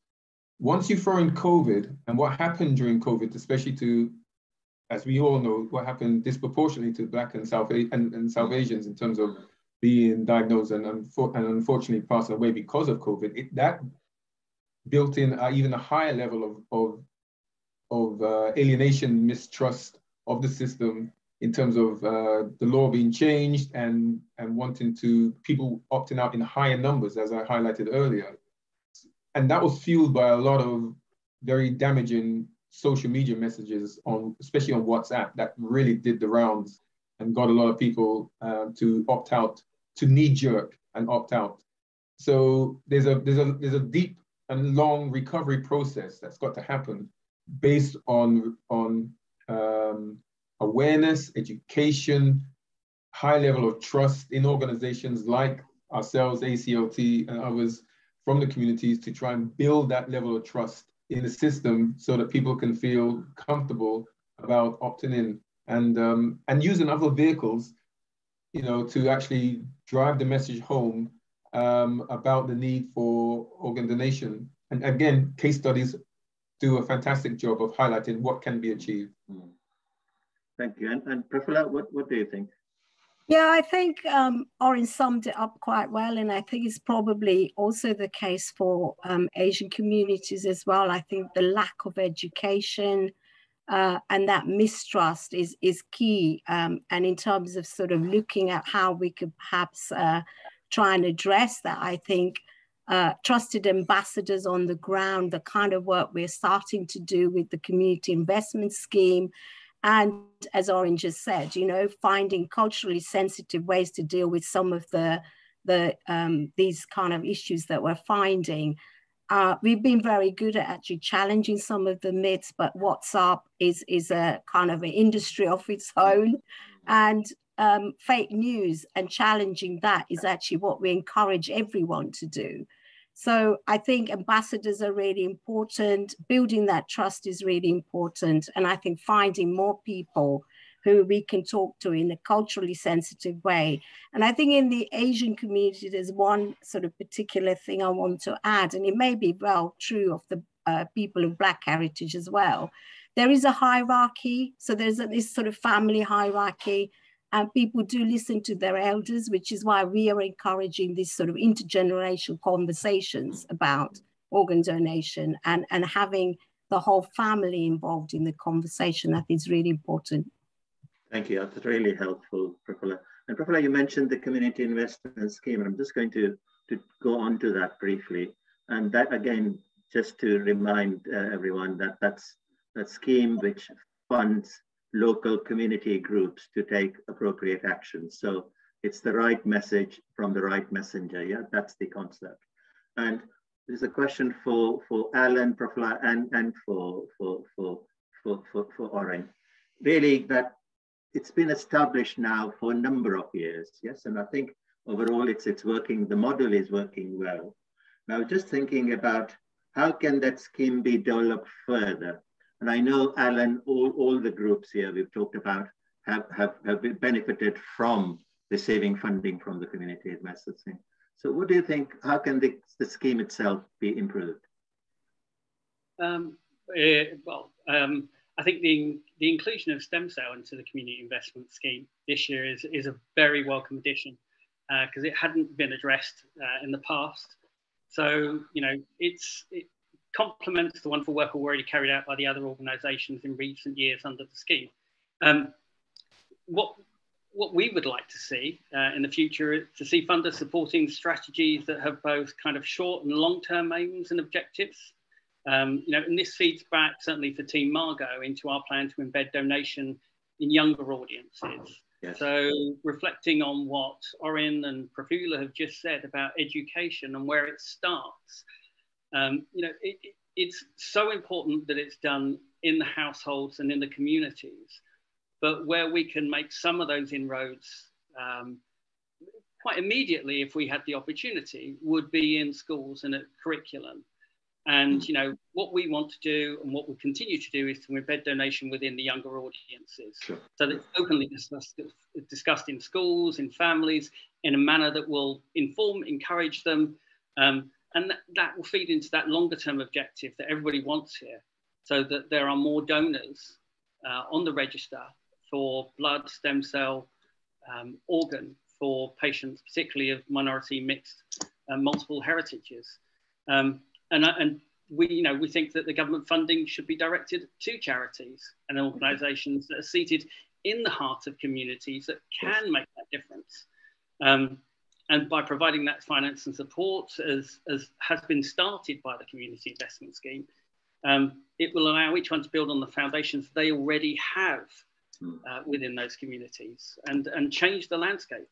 Once you throw in COVID and what happened during COVID, especially to as we all know, what happened disproportionately to Black and South, and, and South Asians in terms of being diagnosed and, and unfortunately passing away because of COVID, it, that built in uh, even a higher level of, of, of uh, alienation, mistrust of the system in terms of uh, the law being changed and, and wanting to, people opting out in higher numbers, as I highlighted earlier. And that was fueled by a lot of very damaging social media messages on, especially on WhatsApp, that really did the rounds and got a lot of people uh, to opt out, to knee jerk and opt out. So there's a there's a there's a deep and long recovery process that's got to happen based on on um, awareness, education, high level of trust in organizations like ourselves, ACLT, and others from the communities to try and build that level of trust in the system so that people can feel comfortable about opting in and um, and using other vehicles, you know, to actually drive the message home um, about the need for organ donation. And again, case studies do a fantastic job of highlighting what can be achieved. Thank you. And, and Prafula, what, what do you think? Yeah, I think um, Orin summed it up quite well. And I think it's probably also the case for um, Asian communities as well. I think the lack of education uh, and that mistrust is, is key. Um, and in terms of sort of looking at how we could perhaps uh, try and address that, I think uh, trusted ambassadors on the ground, the kind of work we're starting to do with the community investment scheme, and as Orin just said, you know, finding culturally sensitive ways to deal with some of the the um, these kind of issues that we're finding. Uh, we've been very good at actually challenging some of the myths, but WhatsApp is is a kind of an industry of its own, and um, fake news and challenging that is actually what we encourage everyone to do. So I think ambassadors are really important. Building that trust is really important. And I think finding more people who we can talk to in a culturally sensitive way. And I think in the Asian community, there's one sort of particular thing I want to add, and it may be well true of the uh, people of Black heritage as well. There is a hierarchy. So there's a, this sort of family hierarchy and people do listen to their elders, which is why we are encouraging these sort of intergenerational conversations about organ donation and, and having the whole family involved in the conversation. That is really important. Thank you. That's really helpful, Prafula. And Prafula, you mentioned the community investment scheme, I'm just going to, to go on to that briefly. And that again, just to remind uh, everyone that that's that scheme which funds local community groups to take appropriate action. So It's the right message from the right messenger. Yeah, that's the concept. And there's a question for for Alan, Prafula, and and for for for for for, for Orin. Really, that it's been established now for a number of years. Yes, and I think overall it's it's working. The model is working well. Now, just thinking about how can that scheme be developed further. And I know Alan, all all the groups here we've talked about have have, have benefited from receiving funding from the community investors. So what do you think, how can the, the scheme itself be improved? Um, uh, well, um, I think the, the inclusion of stem cell into the community investment scheme this year is, is a very welcome addition because uh, it hadn't been addressed uh, in the past. So, you know, it's, it complements the wonderful work already carried out by the other organisations in recent years under the scheme. Um, what what we would like to see uh, in the future is to see funders supporting strategies that have both kind of short and long-term aims and objectives. Um, you know, and this feeds back certainly for Team Margot into our plan to embed donation in younger audiences. Yes. So reflecting on what Orin and Prafula have just said about education and where it starts, um, you know, it, it, it's so important that it's done in the households and in the communities but where we can make some of those inroads um, quite immediately if we had the opportunity would be in schools and at curriculum. And you know what we want to do and what we continue to do is to embed donation within the younger audiences, sure. so that it's openly discussed, discussed in schools, in families, in a manner that will inform, encourage them, um, and that, that will feed into that longer term objective that everybody wants here, so that there are more donors uh, on the register for blood stem cell um, organ for patients, particularly of minority mixed uh, multiple heritages. Um, and, uh, and we, you know, we think that the government funding should be directed to charities and organisations that are seated in the heart of communities that can make that difference. Um, and by providing that finance and support, as, as has been started by the Community Investment Scheme, um, it will allow each one to build on the foundations they already have uh, within those communities and, and change the landscape.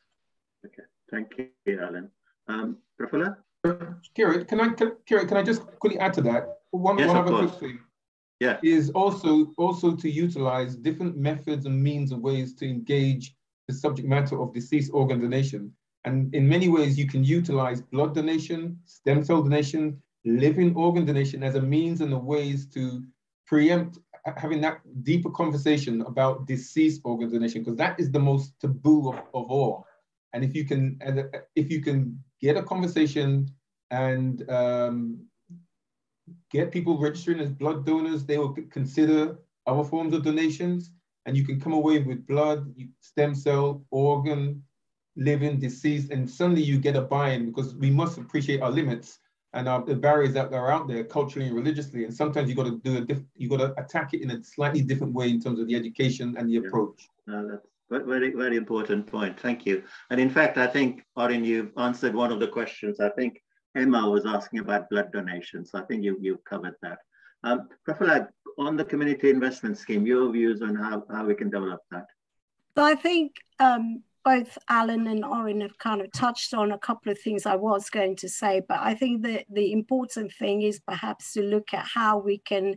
Okay, thank you, Alan. Um, Prafula? Kieran, can I can, Kieran, can I just quickly add to that? One, yes, one other quick thing. Yeah. Is also also to utilize different methods and means and ways to engage the subject matter of deceased organ donation. And in many ways, you can utilize blood donation, stem cell donation, living organ donation as a means and a ways to preempt having that deeper conversation about deceased organ donation because that is the most taboo of, of all. And if you can, if you can get a conversation and um, get people registering as blood donors, they will consider other forms of donations, and you can come away with blood, stem cell, organ, living, deceased, and suddenly you get a buy-in because we must appreciate our limits and uh, the barriers that are out there culturally and religiously. And sometimes you got to do a diff- you got to attack it in a slightly different way in terms of the education and the yeah. approach. No, that's very very important point. Thank you. And in fact, I think Orin, you've answered one of the questions. I think Emma was asking about blood donations. So I think you you've covered that. Um, Prafula, on the community investment scheme, your views on how, how we can develop that. So I think um, both Alan and Orin have kind of touched on a couple of things I was going to say, but I think that the important thing is perhaps to look at how we can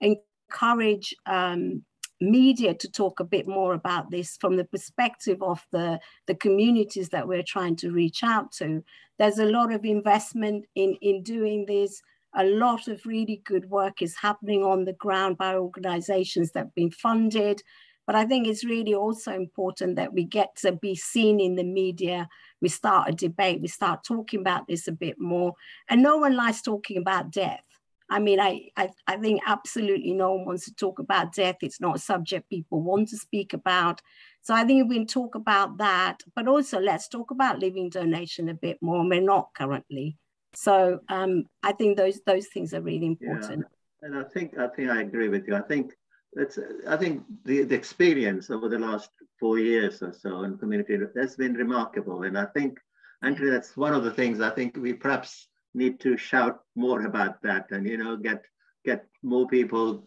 encourage um, media to talk a bit more about this from the perspective of the, the communities that we're trying to reach out to. There's a lot of investment in, in doing this. A lot of really good work is happening on the ground by organizations that have been funded. But I think it's really also important that we get to be seen in the media. We start a debate, we start talking about this a bit more. And no one likes talking about death. I mean, I, I, I think absolutely no one wants to talk about death. It's not a subject people want to speak about. So I think we can talk about that, but also let's talk about living donation a bit more. We're not currently. So um, I think those those things are really important. Yeah. And I think I think I agree with you. I think it's, I think the, the experience over the last four years or so in community has been remarkable. And I think, Andrea, mm. that's one of the things I think we perhaps need to shout more about that and, you know, get, get more people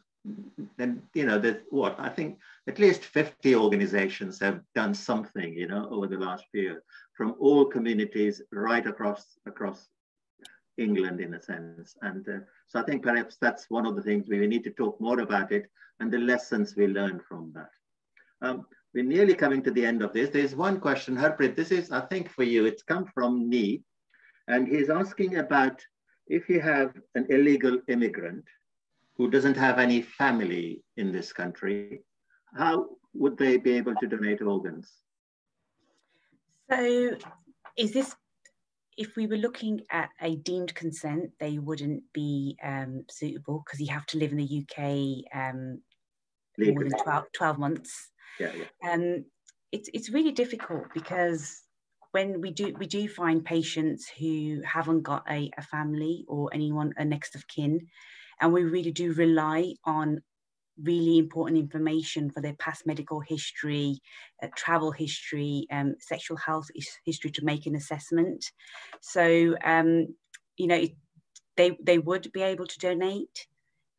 And, you know there's what I think at least 50 organizations have done something you know over the last few years from all communities right across across England in a sense and uh, so I think perhaps that's one of the things we need to talk more about it and the lessons we learned from that. Um, we're nearly coming to the end of this. There's one question, Harpreet, this is I think for you, it's come from me and he's asking about if you have an illegal immigrant who doesn't have any family in this country, how would they be able to donate organs? So is this, if we were looking at a deemed consent, they wouldn't be um, suitable because you have to live in the UK um, more than 12, 12 months. Yeah, yeah. Um, it's, it's really difficult because when we do we do find patients who haven't got a, a family or anyone a next of kin and we really do rely on really important information for their past medical history, uh, travel history, um, sexual health history to make an assessment. So, um, you know, they, they would be able to donate,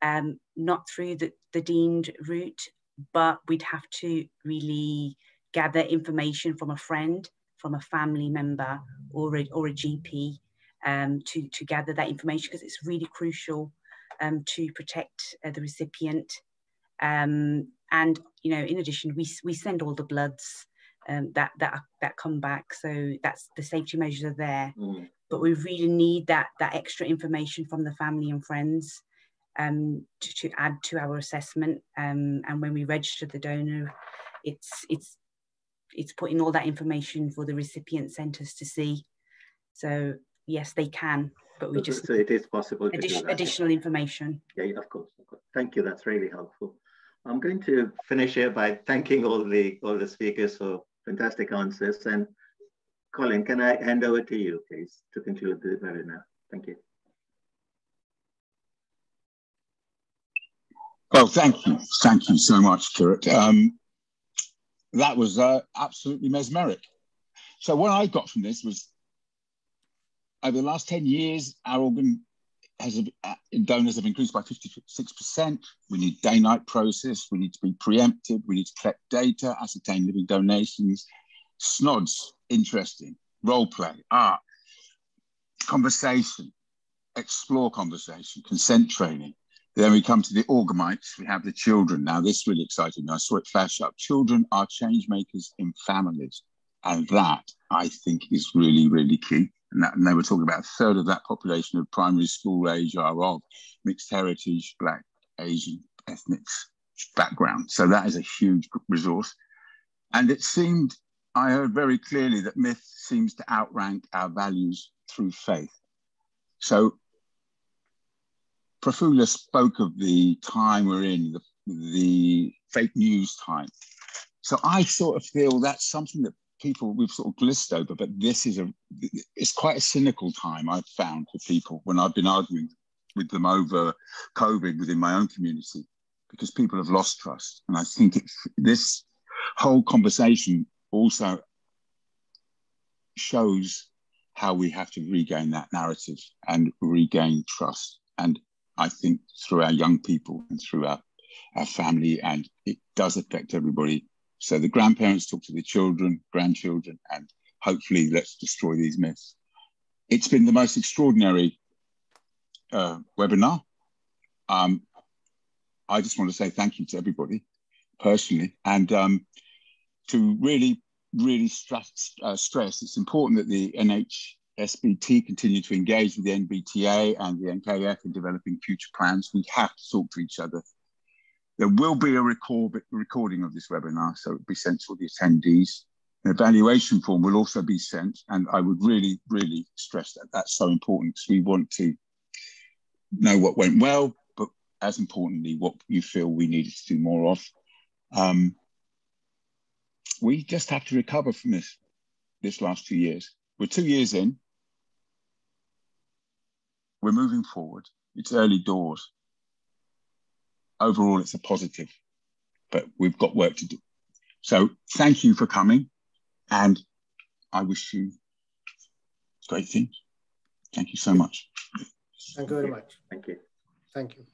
um, not through the, the deemed route, but we'd have to really gather information from a friend, from a family member, or a, or a GP um, to, to gather that information because it's really crucial um, to protect uh, the recipient. Um, and you know, in addition, we we send all the bloods um, that that that come back, so that's the safety measures are there. Mm. But we really need that that extra information from the family and friends um, to, to add to our assessment. Um, and when we register the donor, it's it's it's putting all that information for the recipient centres to see. So yes, they can but we just so it is possible addition, additional information. Yeah, of course, of course. Thank you. That's really helpful. I'm going to finish here by thanking all the all the speakers for fantastic answers. And Colin, can I hand over to you, please, to conclude the webinar? Thank you. Well, thank you. Thank you so much, Kirit. Um, that was uh, absolutely mesmeric. So what I got from this was over the last 10 years, our organ has uh, donors have increased by 56%. We need day-night process. We need to be preemptive. We need to collect data, ascertain living donations. SNODs, interesting. Role play, art, conversation, explore conversation, consent training. Then we come to the orgamites. We have the children. Now, this really exciting. I saw it flash up. Children are change makers in families. And that, I think, is really, really key and, that, and they were talking about a third of that population of primary school age are of mixed heritage, black, Asian, ethnic background. So that is a huge resource. And it seemed, I heard very clearly that myth seems to outrank our values through faith. So Prafula spoke of the time we're in, the, the fake news time. So I sort of feel that's something that people we've sort of glissed over, but this is a it's quite a cynical time I've found for people when I've been arguing with them over COVID within my own community because people have lost trust. And I think it's, this whole conversation also shows how we have to regain that narrative and regain trust. And I think through our young people and through our, our family, and it does affect everybody so the grandparents talk to the children, grandchildren, and hopefully let's destroy these myths. It's been the most extraordinary uh, webinar. Um, I just want to say thank you to everybody personally and um, to really, really stress, uh, stress it's important that the NHSBT continue to engage with the NBTA and the NKF in developing future plans. We have to talk to each other there will be a record, recording of this webinar, so it'll be sent to all the attendees. An evaluation form will also be sent, and I would really, really stress that that's so important because we want to know what went well, but as importantly, what you feel we needed to do more of. Um, we just have to recover from this, this last two years. We're two years in. We're moving forward. It's early doors overall it's a positive, but we've got work to do. So thank you for coming, and I wish you great things. Thank you so much. Thank you very much. Thank you. Thank you.